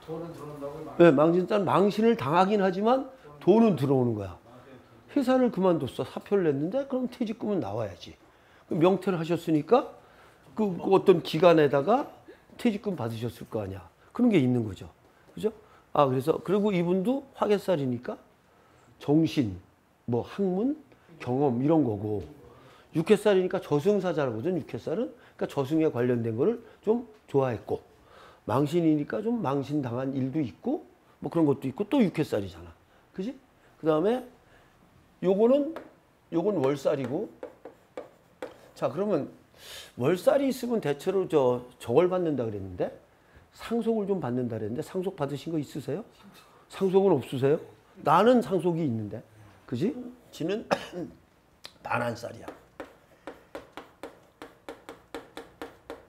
들어온다고 막 네, 망신사는 망신을 당하긴 하지만 돈은 들어오는 거야. 회사를 그만뒀어. 사표를 냈는데 그럼 퇴직금은 나와야지. 명퇴를 하셨으니까 그, 그 어떤 기간에다가 퇴직금 받으셨을 거 아니야. 그런 게 있는 거죠. 그죠? 아, 그래서 그리고 이분도 화개살이니까 정신, 뭐 학문, 경험 이런 거고 육회살이니까 저승사자라거든. 육회살은 그러니까 저승에 관련된 거를 좀 좋아했고 망신이니까 좀 망신 당한 일도 있고 뭐 그런 것도 있고 또 육회살이잖아. 그지? 그 다음에 요거는 요건 월살이고 자 그러면 월살이 있으면 대체로 저 저걸 받는다 그랬는데 상속을 좀 받는다 그랬는데 상속 받으신 거 있으세요? 상속은 없으세요? 나는 상속이 있는데 그지? 지는 반환살이야.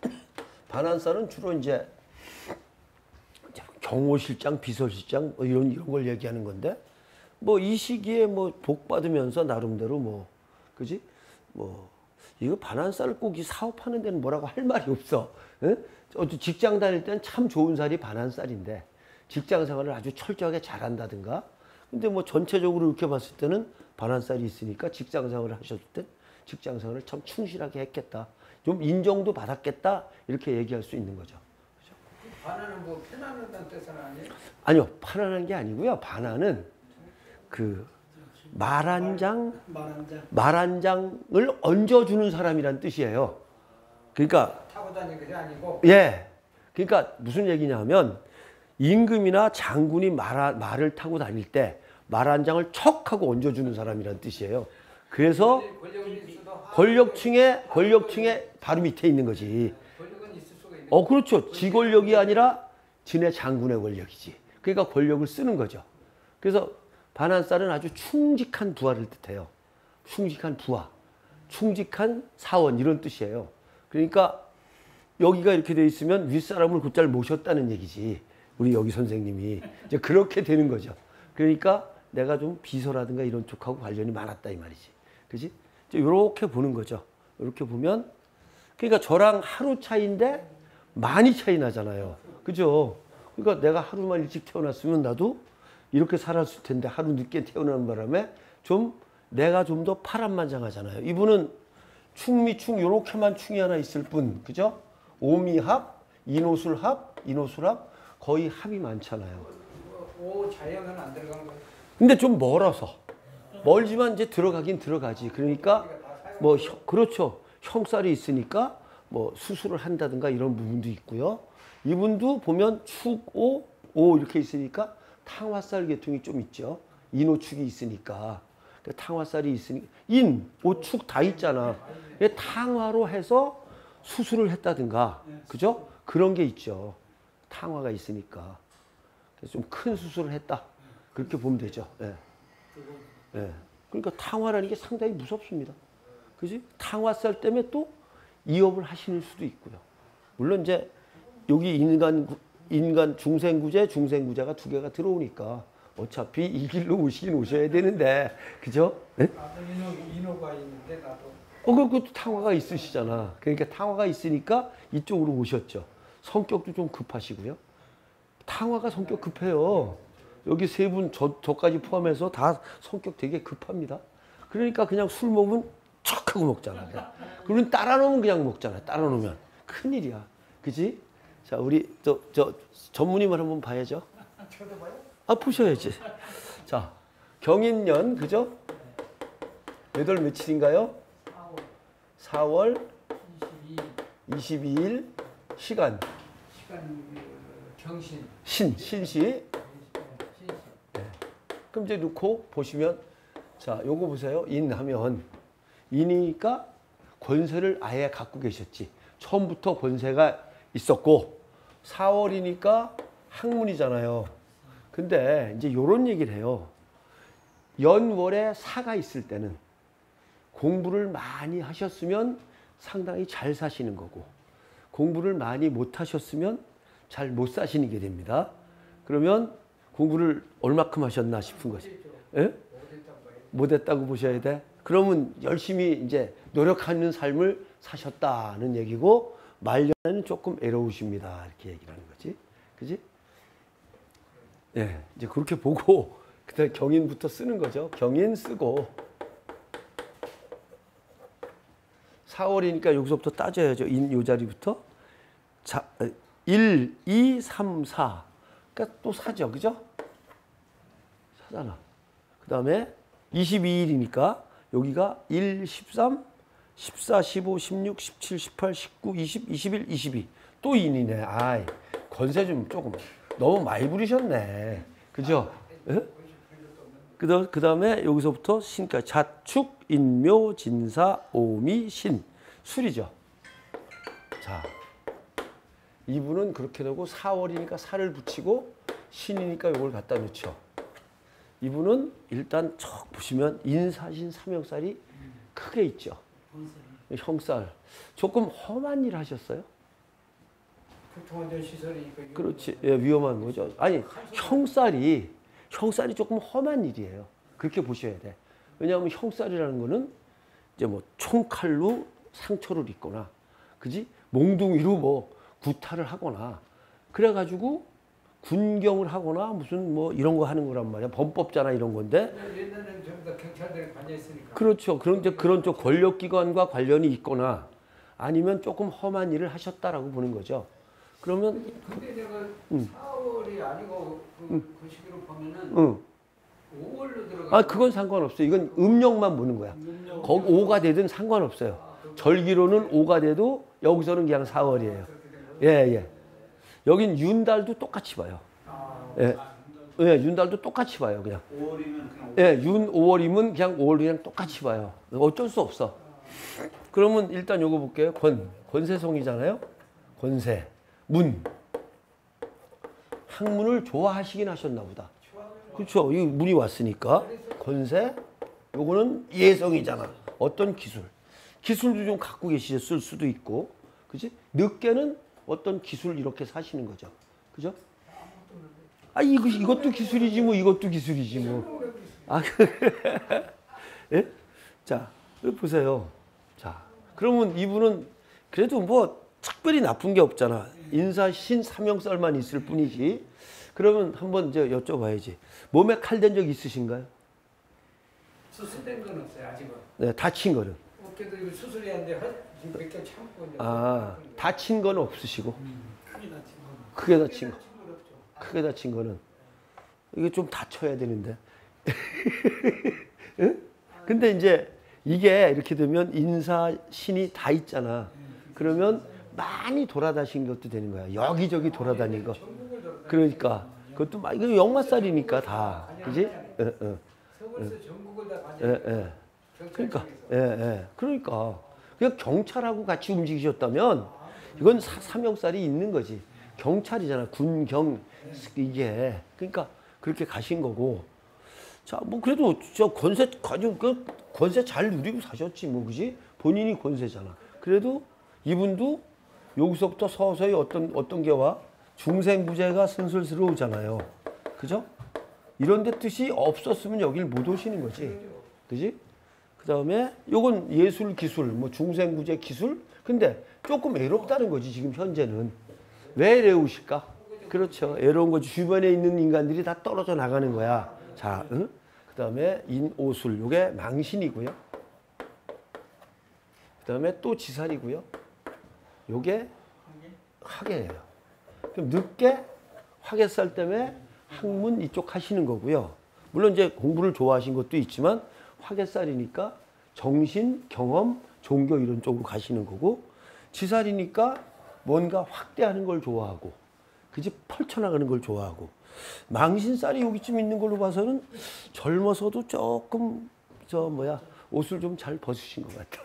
반환살은 주로 이제 경호실장, 비서실장 뭐 이런 이런 걸 얘기하는 건데 뭐 이 시기에 뭐 복 받으면서 나름대로 뭐 그지 뭐 이거 반환살을 꼭 이 사업하는 데는 뭐라고 할 말이 없어. 응? 어디 직장 다닐 때는 참 좋은 살이 반환살인데 직장 생활을 아주 철저하게 잘한다든가. 근데 뭐 전체적으로 이렇게 봤을 때는 반환살이 있으니까 직장 생활을 하셨을 때 직장 생활을 참 충실하게 했겠다. 좀 인정도 받았겠다. 이렇게 얘기할 수 있는 거죠. 반환은 뭐 편안하다는 뜻은 아니에요? 아니요, 편안한 게 아니고요. 반환은 그말한 장, 말한 장. 말한 장을 얹어주는 사람이란 뜻이에요. 그러니까 타고 다니는 것이 아니고 예, 그러니까 무슨 얘기냐면 임금이나 장군이 말, 말을 타고 다닐 때 말한 장을 척 하고 얹어주는 사람이란 뜻이에요. 그래서 권력층의 권력층의 바로 밑에 있는 거지. 어, 그렇죠. 지 권력이 아니라 진의 장군의 권력이지. 그러니까 권력을 쓰는 거죠. 그래서 반환살은 아주 충직한 부하를 뜻해요. 충직한 부하, 충직한 사원 이런 뜻이에요. 그러니까 여기가 이렇게 돼 있으면 윗사람을 곧잘 모셨다는 얘기지. 우리 여기 선생님이 이제 그렇게 되는 거죠. 그러니까 내가 좀 비서라든가 이런 쪽하고 관련이 많았다 이 말이지. 그지? 이렇게 보는 거죠. 이렇게 보면 그러니까 저랑 하루 차이인데 많이 차이 나잖아요. 그죠? 그러니까 내가 하루만 일찍 태어났으면 나도 이렇게 살았을 텐데 하루 늦게 태어나는 바람에 좀 내가 좀 더 파란만장하잖아요. 이분은 충미충 요렇게만 충이 하나 있을 뿐. 그죠? 오미합, 인호술합, 인호술합 거의 합이 많잖아요. 오 자연은 안 들어간 거예요. 근데 좀 멀어서 멀지만 이제 들어가긴 들어가지. 그러니까 뭐 형- 그렇죠. 형살이 있으니까 뭐 수술을 한다든가 이런 부분도 있고요. 이분도 보면 축오 오 이렇게 있으니까 탕화살 계통이 좀 있죠. 인오축이 있으니까 그 탕화살이 있으니까 인, 오축 다 있잖아. 탕화로 해서 수술을 했다든가 그죠? 그런 게 있죠. 탕화가 있으니까 그래서 좀 큰 수술을 했다. 그렇게 보면 되죠. 예. 예. 그러니까 탕화라는 게 상당히 무섭습니다. 그지? 탕화살 때문에 또 이업을 하시는 수도 있고요. 물론 이제 여기 인간 구- 인간 중생구제, 중생구제가 두 개가 들어오니까 어차피 이 길로 오시긴 오셔야 되는데, 그죠? 나도 어, 그- 그것도 탕화가 있으시잖아. 그러니까 탕화가 있으니까 이쪽으로 오셨죠. 성격도 좀 급하시고요. 탕화가 성격 급해요. 여기 세 분, 저, 저까지 포함해서 다 성격 되게 급합니다. 그러니까 그냥 술 먹으면 척 하고 먹잖아. 그러면 따라 놓으면 그냥 먹잖아. 따라 놓으면. 큰일이야. 그지? 자, 우리 저, 저 전무님을 한번 봐야죠. 저도 봐요. 아, 보셔야지. 자, 경인년, 그죠? 몇월 며칠인가요? 4월 22 22일 시간 시간 어, 정신 신 신시 신시 그럼 이제 놓고 보시면 자 요거 보세요 인 하면 인 이니까 권세를 아예 갖고 계셨지 처음부터 권세가 있었고 4월이니까 학문이잖아요 근데 이제 요런 얘기를 해요 연월에 사가 있을 때는 공부를 많이 하셨으면 상당히 잘 사시는 거고 공부를 많이 못 하셨으면 잘 못 사시는 게 됩니다. 그러면 공부를 얼마큼 하셨나 싶은 거지. 예? 못 했다고 보셔야 돼. 그러면 열심히 이제 노력하는 삶을 사셨다는 얘기고 말년에는 조금 애로우십니다. 이렇게 얘기를 하는 거지. 그지? 예, 이제 그렇게 보고 그다음 경인부터 쓰는 거죠. 경인 쓰고 4월이니까 여기서부터 따져야죠. 인 요 자리부터 자, 1, 2, 3, 4. 그러니까 또 사죠. 그죠? 사잖아. 그 다음에 22일이니까 여기가 1, 13, 14, 15, 16, 17, 18, 19, 20, 21, 22. 또 인이네. 아이, 건세 좀 조금 너무 많이 부리셨네. 그죠? 예? 그다- 그다음에 여기서부터 신까 자축, 인묘, 진사, 오미, 신. 술이죠. 자. 이분은 그렇게 되고 4월이니까 살을 붙이고 신이니까 이걸 갖다 놓죠. 이분은 일단 척 보시면 인사신 삼형살이 크게 있죠. 형살. 조금 험한 일 하셨어요? 이거 그렇지. 예, 위험한 거죠. 아니, 형살이 형살이 조금 험한 일이에요. 그렇게 보셔야 돼. 왜냐하면 형살이라는 거는 이제 뭐 총칼로 상처를 입거나, 그지? 몽둥이로 뭐 구타를 하거나, 그래가지고 군경을 하거나 무슨 뭐 이런 거 하는 거란 말이야. 범법자나 이런 건데, 옛날에는 전부 다 경찰들이 관여 있으니까. 그렇죠. 그런 이제 그런 쪽 권력기관과 관련이 있거나 아니면 조금 험한 일을 하셨다라고 보는 거죠. 그러면 근데 내가 음. 4월이 아니고 그, 그 시기로 보면은 응. 5월로 들어가. 아 그건 상관없어요. 이건 음력만 보는 거야. 거기 5가 되든 상관없어요. 절기로는 5가 돼도 여기서는 그냥 4월이에요. 예, 예. 여긴 윤달도 똑같이 봐요. 예. 예, 윤달도 똑같이 봐요, 그냥. 5월이면 그냥 예, 윤 5월이면 그냥 5월 그냥 똑같이 봐요. 어쩔 수 없어. 그러면 일단 요거 볼게요. 권, 권세송이잖아요. 권세, 문. 학문을 좋아하시긴 하셨나 보다. 그렇죠. 이 문이 왔으니까 권세. 요거는 예성이잖아. 어떤 기술. 기술도 좀 갖고 계셨을 수도 있고, 그지? 늦게는 어떤 기술 이렇게 사시는 거죠. 그죠? 아 이거 이것도 기술이지 뭐 이것도 기술이지 뭐. 아, 예? 자, 보세요. 자, 그러면 이분은 그래도 뭐 특별히 나쁜 게 없잖아. 인사 신 삼형살만 있을 뿐이지. 그러면 한번 이제 여쭤봐야지. 몸에 칼 댄 적 있으신가요? 수술된 건 없어요 아직은. 네, 다친 거는. 어깨도 이거 수술해야 하는데 한- 지금 몇개 참고. 아, 다친 건 없으시고. 크게 다친 거. 크게 다친 거. 크게 다친 거는. 이게 좀 다쳐야 되는데. 응? 근데 이제 이게 이렇게 되면 인사 신이 다 있잖아. 그러면 많이 돌아다닌 것도 되는 거야. 여기저기 돌아다닌 거. 전국을 돌아. 그러니까 그것도 막 이거 역마살이니까 다. 그지? 예, 예, 서울에서 전국을 다 예, 다녀. 예. 그러니까. 예, 예. 그러니까. 그냥 경찰하고 같이 움직이셨다면 이건 사, 사명살이 있는 거지. 경찰이잖아. 군경 이게. 그러니까 그렇게 가신 거고. 자, 뭐 그래도 저 권세 가지고 그 권세 잘 누리고 사셨지 뭐 그지? 본인이 권세잖아. 그래도 이분도 여기서부터 서서히 어떤 어떤 게와 중생부재가 슬슬스러우잖아요. 그죠? 이런 데 뜻이 없었으면 여길 못 오시는 거지. 그지? 그 다음에 요건 예술 기술, 뭐 중생부재 기술? 근데 조금 애롭다는 거지, 지금 현재는. 왜 애로우실까? 그렇죠. 애로운 거지. 주변에 있는 인간들이 다 떨어져 나가는 거야. 자, 응? 그 다음에 인오술, 요게 망신이고요. 그 다음에 또 지살이고요. 요게 화계예요. 그럼 늦게 화계살 때문에 학문 이쪽 하시는 거고요. 물론 이제 공부를 좋아하신 것도 있지만 화계살이니까 정신, 경험, 종교 이런 쪽으로 가시는 거고 지살이니까 뭔가 확대하는 걸 좋아하고 그지 펼쳐나가는 걸 좋아하고 망신살이 여기쯤 있는 걸로 봐서는 젊어서도 조금 저 뭐야 옷을 좀 잘 벗으신 것 같아.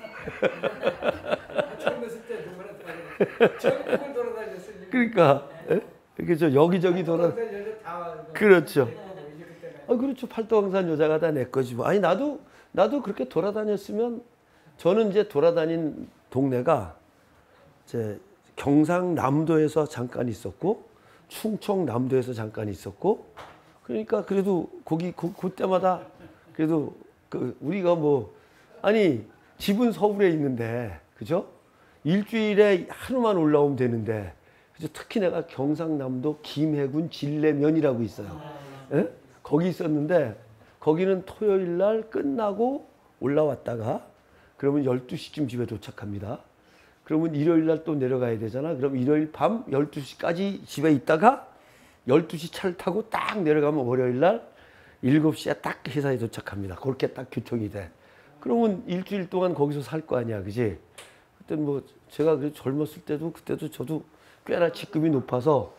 젊었을 때 누구나 다 전국을 돌아다녔으니. 그러니까 저 여기저기 돌아. 그렇죠. 아 그렇죠. 팔도강산 여자가 다 내 거지 뭐. 아니 나도 나도 그렇게 돌아다녔으면 저는 이제 돌아다닌 동네가 이제 경상남도에서 잠깐 있었고 충청남도에서 잠깐 있었고 그러니까 그래도 거기 그, 그때마다 그래도 그 우리가 뭐 아니 집은 서울에 있는데 그죠? 일주일에 하루만 올라오면 되는데 그죠? 특히 내가 경상남도 김해군 진례면이라고 있어요. 예? 거기 있었는데 거기는 토요일 날 끝나고 올라왔다가 그러면 12시쯤 집에 도착합니다. 그러면 일요일 날 또 내려가야 되잖아. 그럼 일요일 밤 12시까지 집에 있다가 12시 차를 타고 딱 내려가면 월요일 날 7시에 딱 회사에 도착합니다. 그렇게 딱 교통이 돼. 그러면 일주일 동안 거기서 살 거 아니야. 그지? 그때 뭐 제가 그 젊었을 때도 그때도 저도 꽤나 직급이 높아서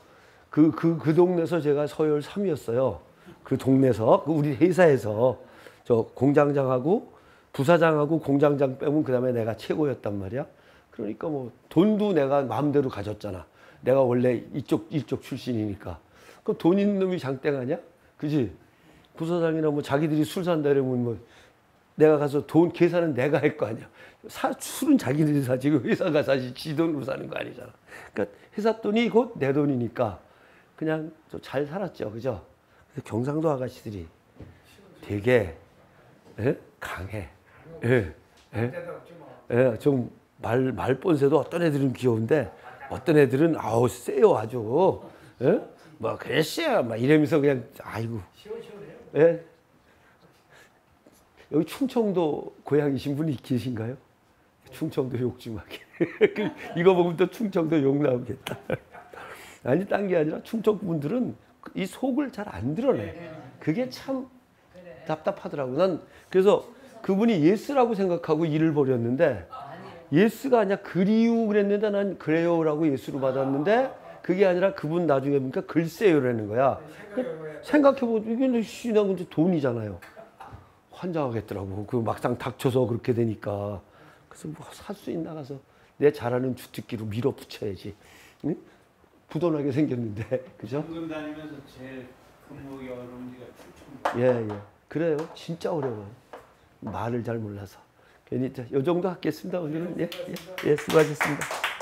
그, 그, 그 동네에서 제가 서열 3위였어요. 그 동네에서, 그 우리 회사에서 저 공장장하고 부사장하고 공장장 빼면 그 다음에 내가 최고였단 말이야. 그러니까 뭐 돈도 내가 마음대로 가졌잖아. 내가 원래 이쪽, 이쪽 출신이니까. 그럼 돈 있는 놈이 장땡하냐? 그지? 부사장이나 뭐 자기들이 술 산다 이러면 뭐 내가 가서 돈 계산은 내가 할 거 아니야. 사, 술은 자기들이 사지. 그 회사가 사지. 지 돈으로 사는 거 아니잖아. 그러니까 회사 돈이 곧 내 돈이니까 그냥 좀 잘 살았죠. 그죠? 경상도 아가씨들이 되게 예? 강해. 예. 예. 예, 좀 말, 말본새도 어떤 애들은 귀여운데 어떤 애들은 아우 세요 아주. 예? 뭐 그랬어요. 막 이러면서 그냥 아이고. 예. 여기 충청도 고향이신 분이 계신가요? 충청도 욕좀 하게. 그 이거 보면 또 충청도 욕 나오겠다. 아니 딴 게 아니라 충청 분들은 이 속을 잘 안 드러내. 그게 참 답답하더라고. 난 그래서 그분이 yes라고 생각하고 일을 벌였는데 yes가 아니라 그류 그랬는데 난 그래요라고 yes로 받았는데 그게 아니라 그분 나중에 보니까 글쎄요라는 거야. 생각해보면 이게 씨나 근데 돈이잖아요. 환장하겠더라고. 그 막상 닥쳐서 그렇게 되니까. 그래서 뭐 살 수 있나 가서 내 잘하는 주특기로 밀어붙여야지. 응? 부도나게 생겼는데, 그죠? 방금 다니면서 제일 근무하기 어려운 데가 충청. 예, 예. 그래요. 진짜 어려워요. 말을 잘 몰라서. 괜히 이 정도 하겠습니다. 오늘은 예, 예, 예 수고하셨습니다.